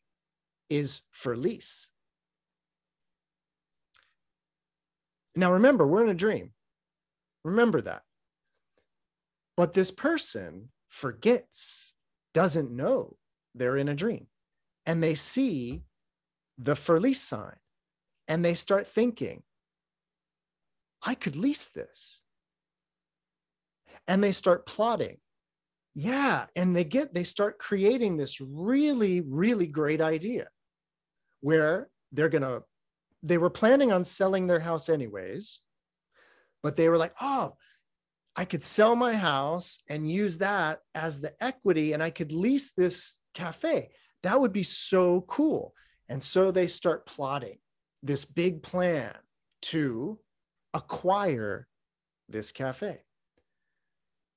is for lease. Now, remember, we're in a dream. Remember that. But this person forgets, doesn't know they're in a dream. And they see the for lease sign and they start thinking, I could lease this. And they start plotting. Yeah and they get they start creating this really really great idea where they're going to they were planning on selling their house anyways but they were like oh i could sell my house and use that as the equity and i could lease this cafe. That would be so cool. And so they start plotting this big plan to acquire this cafe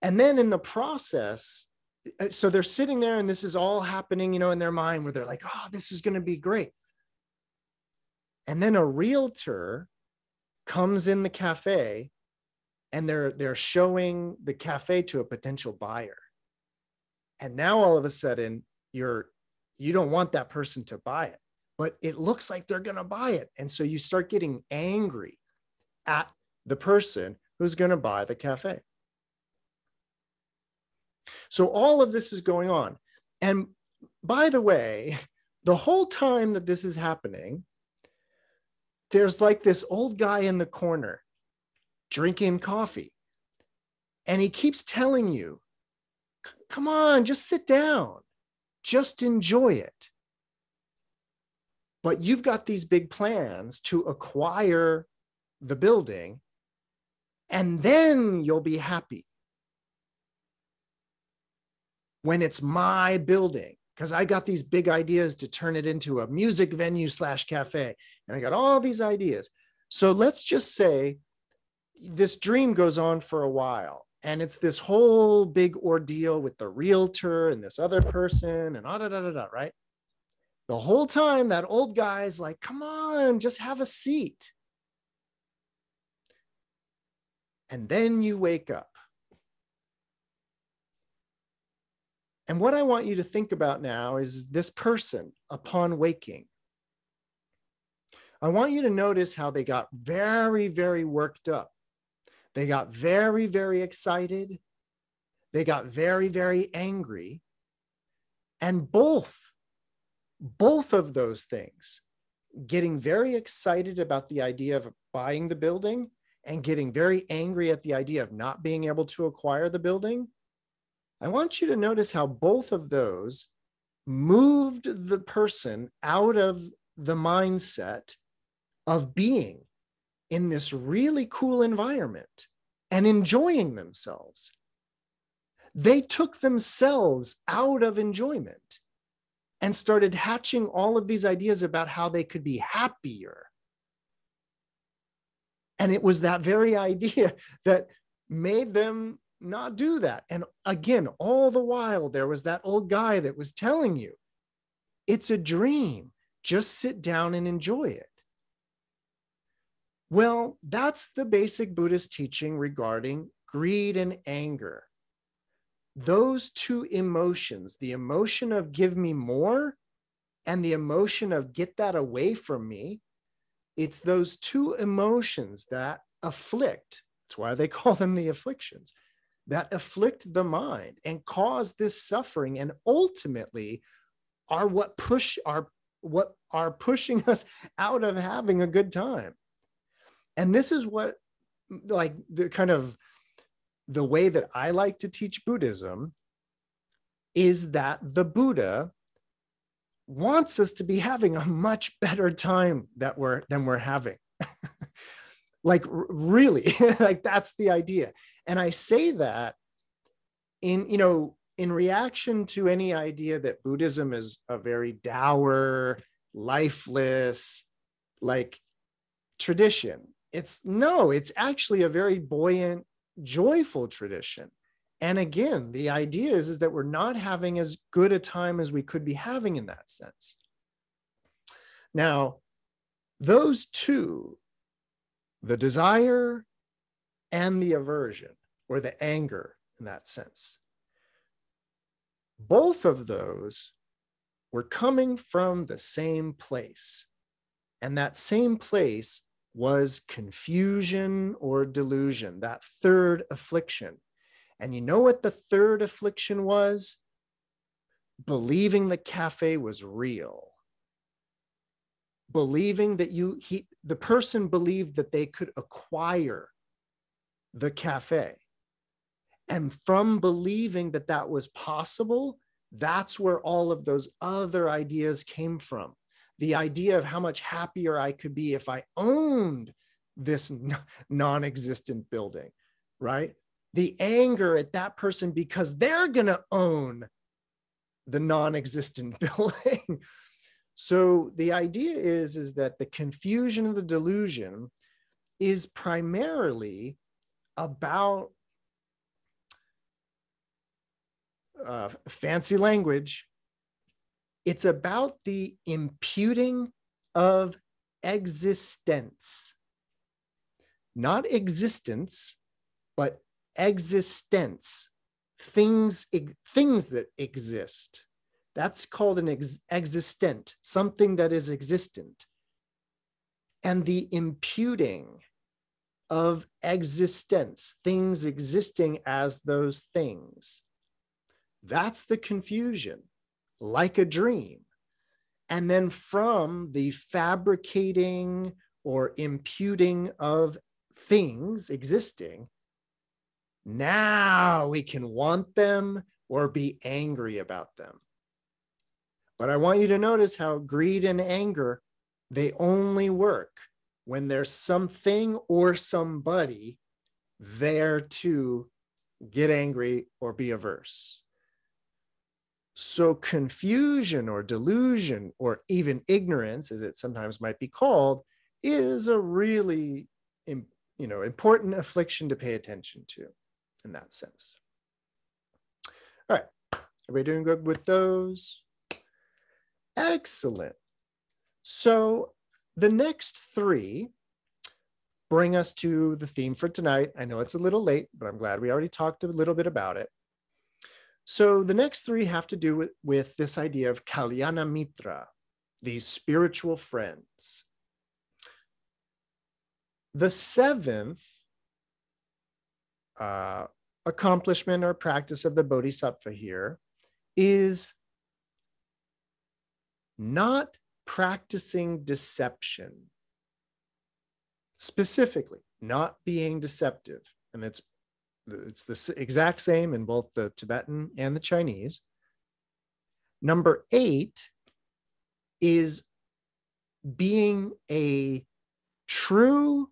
and then in the process uh, so they're sitting there and this is all happening you know in their mind where they're like oh this is going to be great. And then a realtor comes in the cafe and they're they're showing the cafe to a potential buyer. And now all of a sudden you're you don't want that person to buy it but it looks like they're going to buy it. And so you start getting angry at the person who's going to buy the cafe so all of this is going on. And by the way, the whole time that this is happening, there's like this old guy in the corner drinking coffee. And he keeps telling you, come on, just sit down, just enjoy it. but you've got these big plans to acquire the building, and then you'll be happy when it's my building because I got these big ideas to turn it into a music venue slash cafe. And I got all these ideas. So let's just say this dream goes on for a while. And it's this whole big ordeal with the realtor and this other person and ah, da da da da, right? The whole time that old guy's like, come on, just have a seat. And then you wake up And what I want you to think about now is this person upon waking. I want you to notice how they got very, very worked up. They got very, very excited. They got very, very angry. And both, both of those things, getting very excited about the idea of buying the building and getting very angry at the idea of not being able to acquire the building, I want you to notice how both of those moved the person out of the mindset of being in this really cool environment and enjoying themselves. They took themselves out of enjoyment and started hatching all of these ideas about how they could be happier. And it was that very *laughs* idea that made them not do that. And again, all the while, there was that old guy that was telling you it's a dream. Just sit down and enjoy it. Well, that's the basic Buddhist teaching regarding greed and anger. Those two emotions, the emotion of give me more and the emotion of get that away from me, it's those two emotions that afflict. That's why they *laughs* call them the afflictions that afflict the mind and cause this suffering and ultimately are what push are what are pushing *laughs* us out of having a good time. And this is what like the kind of the way that i like to teach buddhism is that the buddha wants us to be having a much better time that we're than we're having *laughs* like really *laughs* like that's the idea. And i say that in you know in reaction to any idea that buddhism is a very dour lifeless like tradition. It's no it's actually a very buoyant joyful tradition. And again the idea is, is that we're not having as good a time as we could be having in that sense. Now those two the desire and the aversion or the anger in that sense. Both of those were coming from the same place. And that same place was confusion or delusion, that third affliction. And you know what the third affliction was? Believing the cafe was real believing that you he the person believed that they could acquire the cafe. And from believing that that was possible that's where all of those other ideas came from. The idea of how much happier i could be if i owned this *laughs* non-existent building right? The anger at that person because they're going to own the non-existent *laughs* building so the idea is, is that the confusion of the delusion is primarily about uh, fancy language. It's about the imputing of existence, not existence, but existence, things, things that exist. That's called an ex- existent, something that is existent. And the imputing of existence, things existing as those things. That's the confusion, like a dream. And then from the fabricating or imputing of things existing, now we can want them or be angry about them. But I want you to notice how greed and anger they only work when there's something or somebody there to get angry or be averse. So, confusion or delusion, or even ignorance, as it sometimes might be called, is a really you know, important affliction to pay attention to in that sense. All right. are we doing good with those? Excellent. So the next three bring us to the theme for tonight. I know it's a little late, but I'm glad we already talked a little bit about it. So the next three have to do with, with this idea of Kalyana Mitra, these spiritual friends. The seventh uh, accomplishment or practice of the Bodhisattva here is not practicing deception. Specifically, not being deceptive. And it's, it's the exact same in both the Tibetan and the Chinese. Number eight is being a true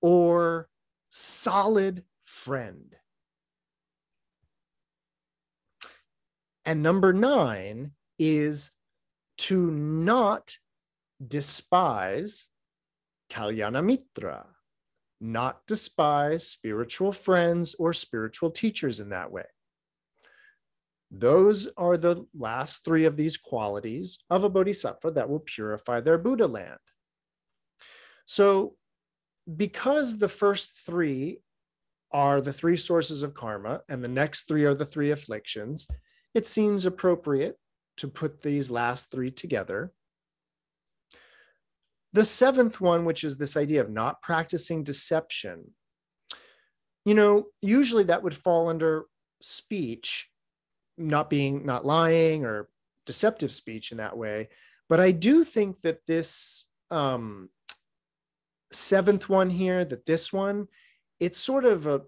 or solid friend. And number nine is to not despise Kalyana Mitra, not despise spiritual friends or spiritual teachers in that way. Those are the last three of these qualities of a bodhisattva that will purify their Buddha land. So, because the first three are the three sources of karma and the next three are the three afflictions, it seems appropriate to put these last three together. The seventh one, which is this idea of not practicing deception, you know, usually that would fall under speech, not being, not lying or deceptive speech in that way. But I do think that this um, seventh one here, that this one, it's sort of a,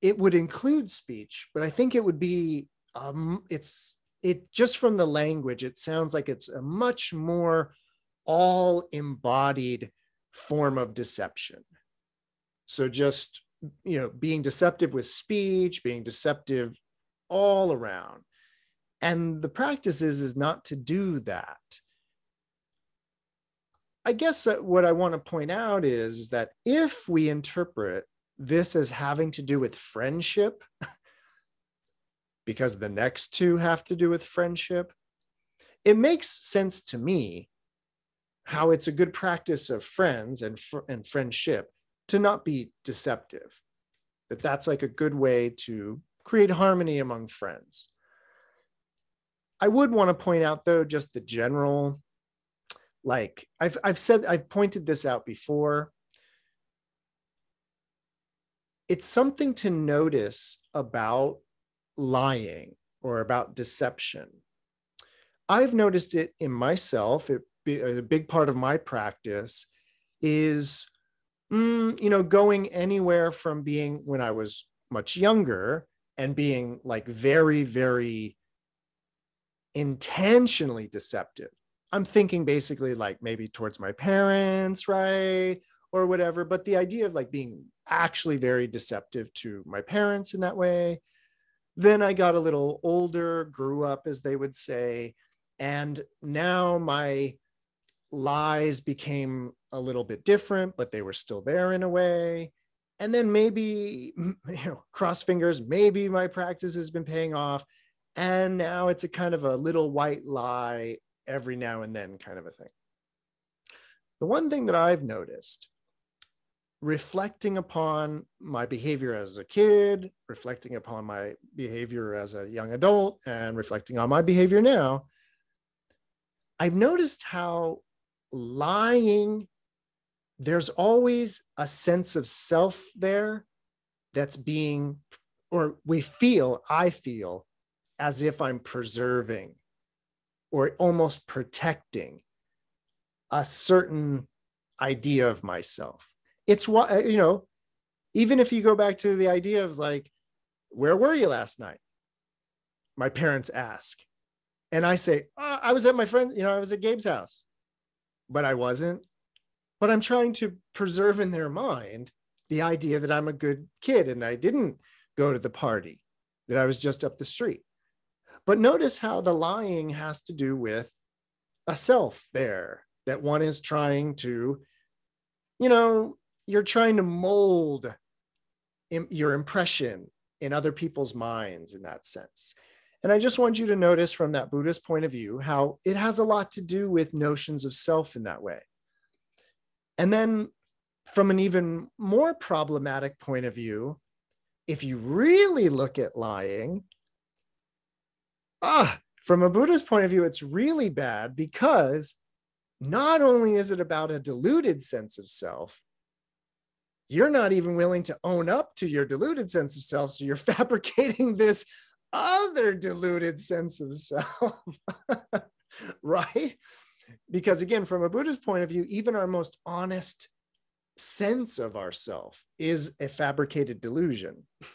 it would include speech, but I think it would be um, it's it just from the language, it sounds like it's a much more all embodied form of deception. So just you know, being deceptive with speech, being deceptive all around. And the practice is, is not to do that. I guess what I want to point out is, is that if we interpret this as having to do with friendship, *laughs* because the next two have to do with friendship. It makes sense to me how it's a good practice of friends and, fr- and friendship to not be deceptive. That that's like a good way to create harmony among friends. I would want to point out though just the general like I've I've said I've pointed this out before. It's something to notice about lying or about deception. I've noticed it in myself. It, a big part of my practice is, mm, you know, going anywhere from being when I was much younger and being like very, very intentionally deceptive. I'm thinking basically like maybe towards my parents, right? Or whatever. But the idea of like being actually very deceptive to my parents in that way then I got a little older, grew up, as they would say, and now my lies became a little bit different, but they were still there in a way. And then maybe, *laughs* you know, cross fingers, maybe my practice has been paying off. And now it's a kind of a little white lie every now and then kind of a thing. The one thing that I've noticed reflecting upon my behavior as a kid, reflecting upon my behavior as a young adult, and reflecting on my behavior now, I've noticed how lying, there's always a sense of self there that's being, or we feel, I feel as if I'm preserving or almost protecting a certain idea of myself it's what uh, you know even if you go back to the idea of like where were you last night? My parents ask. And i say oh, i was at my friend you know i was at gabe's house. But i wasn't. But I'm trying to preserve in their mind the idea that I'm a good kid and I didn't go to the party, that I was just up the street. But notice how the lying has to do with a self there, that one is trying to, you know, you're trying to mold your impression in other people's minds in that sense. And I just want you to notice from that Buddhist point of view how it has a lot to do with notions of self in that way. And then from an even more problematic point of view, if you really look at lying, ah, from a Buddhist point of view, it's really bad because not only is it about a deluded sense of self, you're not even willing to own up to your deluded sense of self. So you're *laughs* fabricating this other deluded sense of self, *laughs* right? Because again, from a Buddhist point of view, even our most honest sense of ourself is a fabricated delusion. *laughs*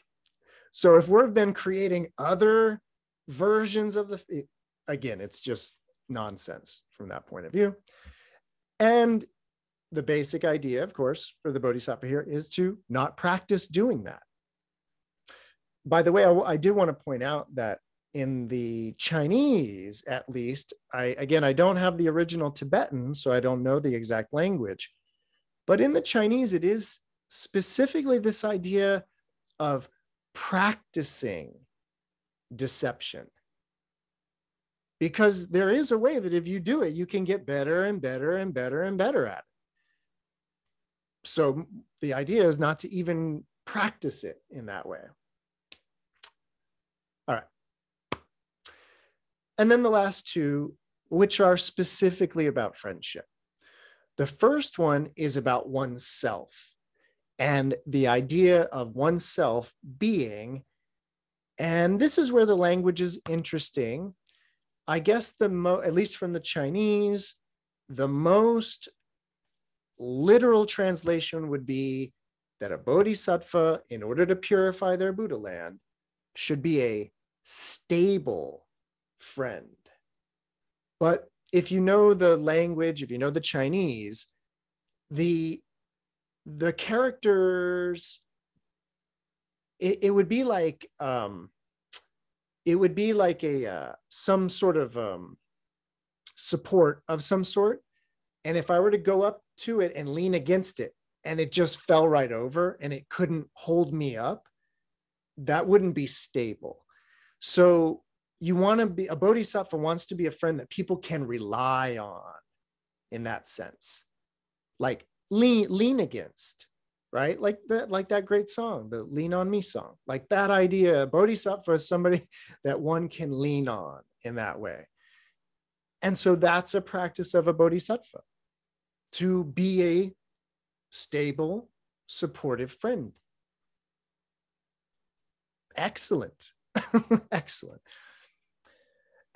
So if we're then creating other versions of the, again, it's just nonsense from that point of view. And the basic idea, of course, for the Bodhisattva here is to not practice doing that. By the way, I, I do want to point out that in the Chinese, at least, I again, I don't have the original Tibetan, so I don't know the exact language. But in the Chinese, it is specifically this idea of practicing deception. Because there is a way that if you do it, you can get better and better and better and better at it. So the idea is not to even practice it in that way. All right. And then the last two, which are specifically about friendship. The first one is about oneself and the idea of oneself being, and this is where the language is interesting. I guess the mo, at least from the Chinese, the most literal translation would be that a bodhisattva, in order to purify their Buddha land, should be a stable friend. But if you know the language, if you know the Chinese, the the characters, it, it would be like um, it would be like a uh, some sort of um, support of some sort. And if I were to go up to it and lean against it, and it just fell right over, and it couldn't hold me up, that wouldn't be stable. So you want to be a bodhisattva wants to be a friend that people can rely on in that sense. Like lean lean against right? Like that like that great song the lean on me song. Like that idea a bodhisattva is somebody *laughs* that one can lean on in that way. And so that's a practice of a bodhisattva to be a stable supportive friend excellent *laughs* excellent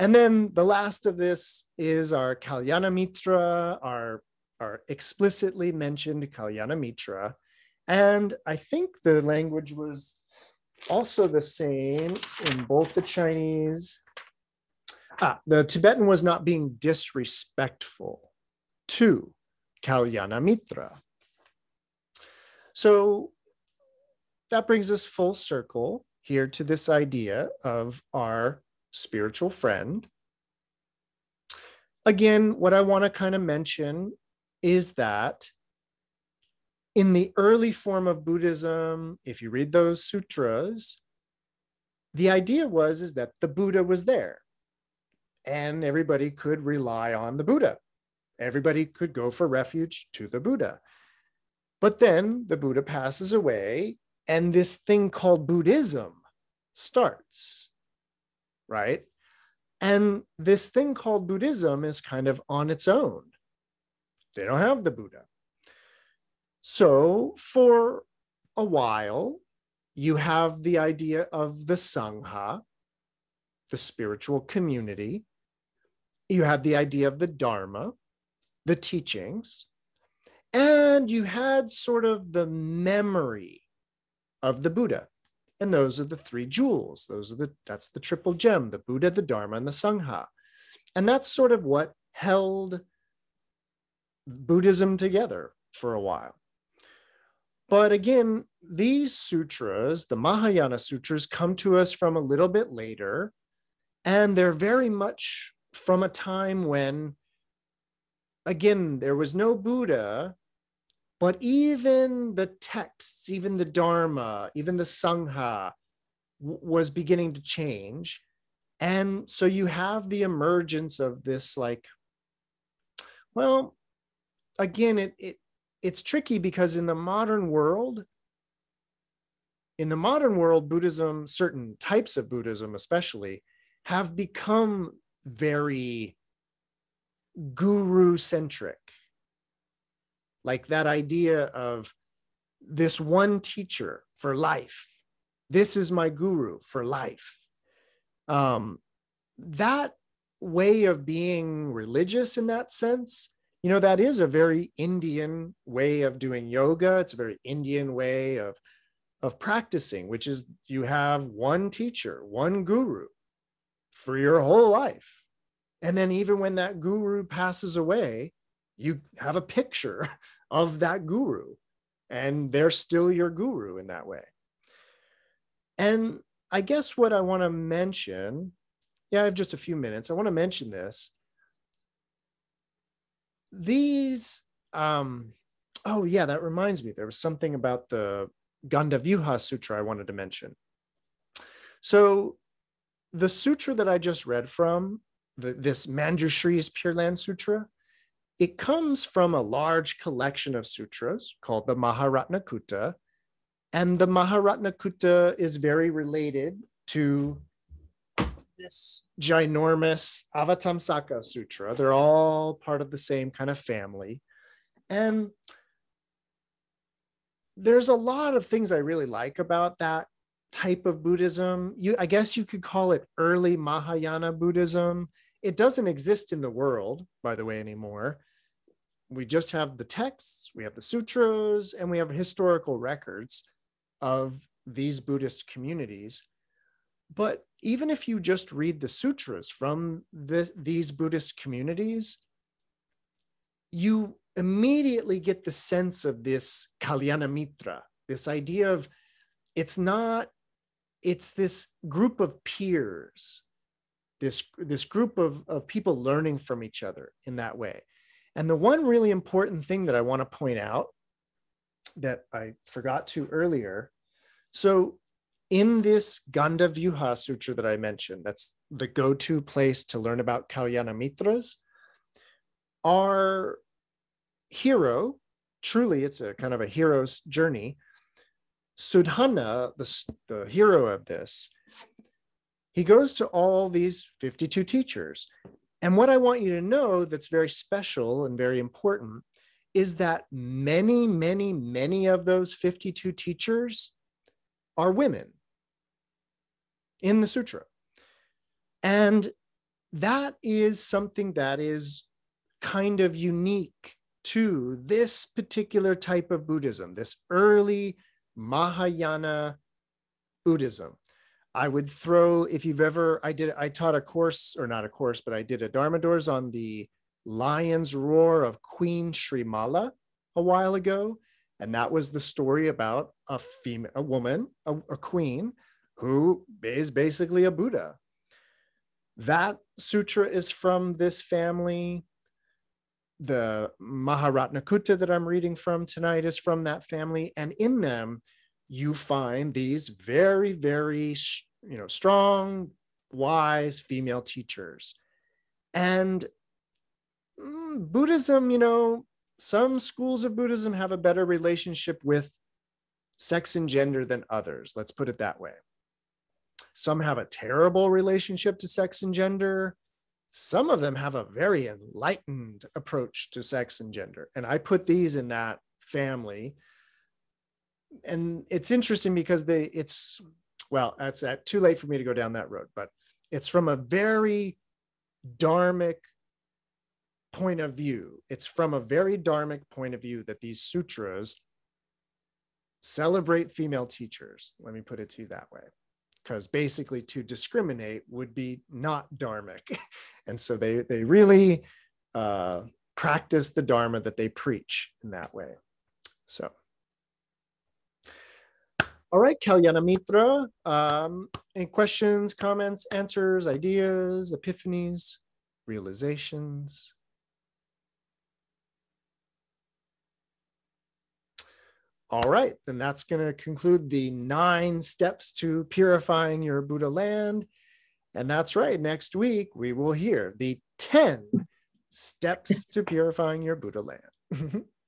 and then the last of this is our Kalyana Mitra, our, our explicitly mentioned Kalyana Mitra. And I think the language was also the same in both the Chinese. Ah, the Tibetan was not being disrespectful to Kalyana Mitra. So that brings us full circle here to this idea of our spiritual friend. Again, what I want to kind of mention is that in the early form of Buddhism, if you read those sutras, the idea was is that the Buddha was there and everybody could rely on the Buddha. Everybody could go for refuge to the Buddha. But then the Buddha passes away and this thing called Buddhism starts right? And this thing called Buddhism is kind of on its own. They don't have the Buddha. So for a while, you have the idea of the Sangha, the spiritual community. You have the idea of the Dharma, the teachings, and you had sort of the memory of the Buddha. And those are the three jewels. Those are the that's the triple gem, the Buddha, the Dharma, and the Sangha. And that's sort of what held Buddhism together for a while. But again, these sutras, the Mahayana sutras, come to us from a little bit later, and they're very much from a time when, again, there was no Buddha, but even the texts, even the Dharma, even the Sangha w- was beginning to change. And so you have the emergence of this, like, well, again, it, it it's tricky because in the modern world, in the modern world, Buddhism, certain types of Buddhism especially, have become very guru centric. Like that idea of this one teacher for life. This is my guru for life. Um, that way of being religious in that sense, you know, that is a very Indian way of doing yoga. It's a very Indian way of, of practicing, which is you have one teacher, one guru for your whole life. And then even when that guru passes away, you have a picture *laughs* of that guru and they're still your guru in that way. And I guess what I want to mention, yeah, I have just a few minutes. I want to mention this. These, um, oh, yeah, that reminds me. There was something about the Gandavyuha Sutra I wanted to mention. So the sutra that I just read from, the, this Manjushri's Pure Land Sutra, it comes from a large collection of sutras called the Maharatnakuta. And the Maharatnakuta is very related to this ginormous Avatamsaka Sutra. They're all part of the same kind of family. And there's a lot of things I really like about that type of Buddhism. You, I guess you could call it early Mahayana Buddhism. It doesn't exist in the world, by the way, anymore. We just have the texts, we have the sutras, and we have historical records of these Buddhist communities. But even if you just read the sutras from the, these Buddhist communities, you immediately get the sense of this Kalyana Mitra, this idea of it's not it's this group of peers this this group of, of people learning from each other in that way. And the one really important thing that i want to point out that i forgot to earlier so in this Gandavyuha Sutra that I mentioned, that's the go-to place to learn about Kalyana Mitras, our hero, truly it's a kind of a hero's journey, Sudhana, the, the hero of this, he goes to all these 52 teachers. And what I want you to know that's very special and very important is that many, many, many of those 52 teachers are women in the sutra. And that is something that is kind of unique to this particular type of Buddhism, this early Mahayana Buddhism. I would throw, if you've ever, I did, I taught a course, or not a course, but I did a Dharma doors on the lion's roar of Queen Srimala a while ago. And that was the story about a female, a woman, a, a queen who is basically a Buddha. That sutra is from this family the Maharatnakuta that I'm reading from tonight is from that family. And in them, you find these very, very, you know, strong, wise female teachers. And mm, Buddhism, you know, some schools of Buddhism have a better relationship with sex and gender than others. Let's put it that way. Some have a terrible relationship to sex and gender some of them have a very enlightened approach to sex and gender. And I put these in that family. And it's interesting because they, it's, well, that's that too late for me to go down that road, but it's from a very dharmic point of view. It's from a very dharmic point of view that these sutras celebrate female teachers. Let me put it to you that way because basically to discriminate would be not dharmic. *laughs* and so they, they really uh, practice the Dharma that they preach in that way. So, all right, Kalyana Mitra, um, any questions, comments, answers, ideas, epiphanies, realizations? All right, then that's going to conclude the nine steps to purifying your Buddha land. And that's right, next week we will hear the 10 steps to purifying your Buddha land. *laughs*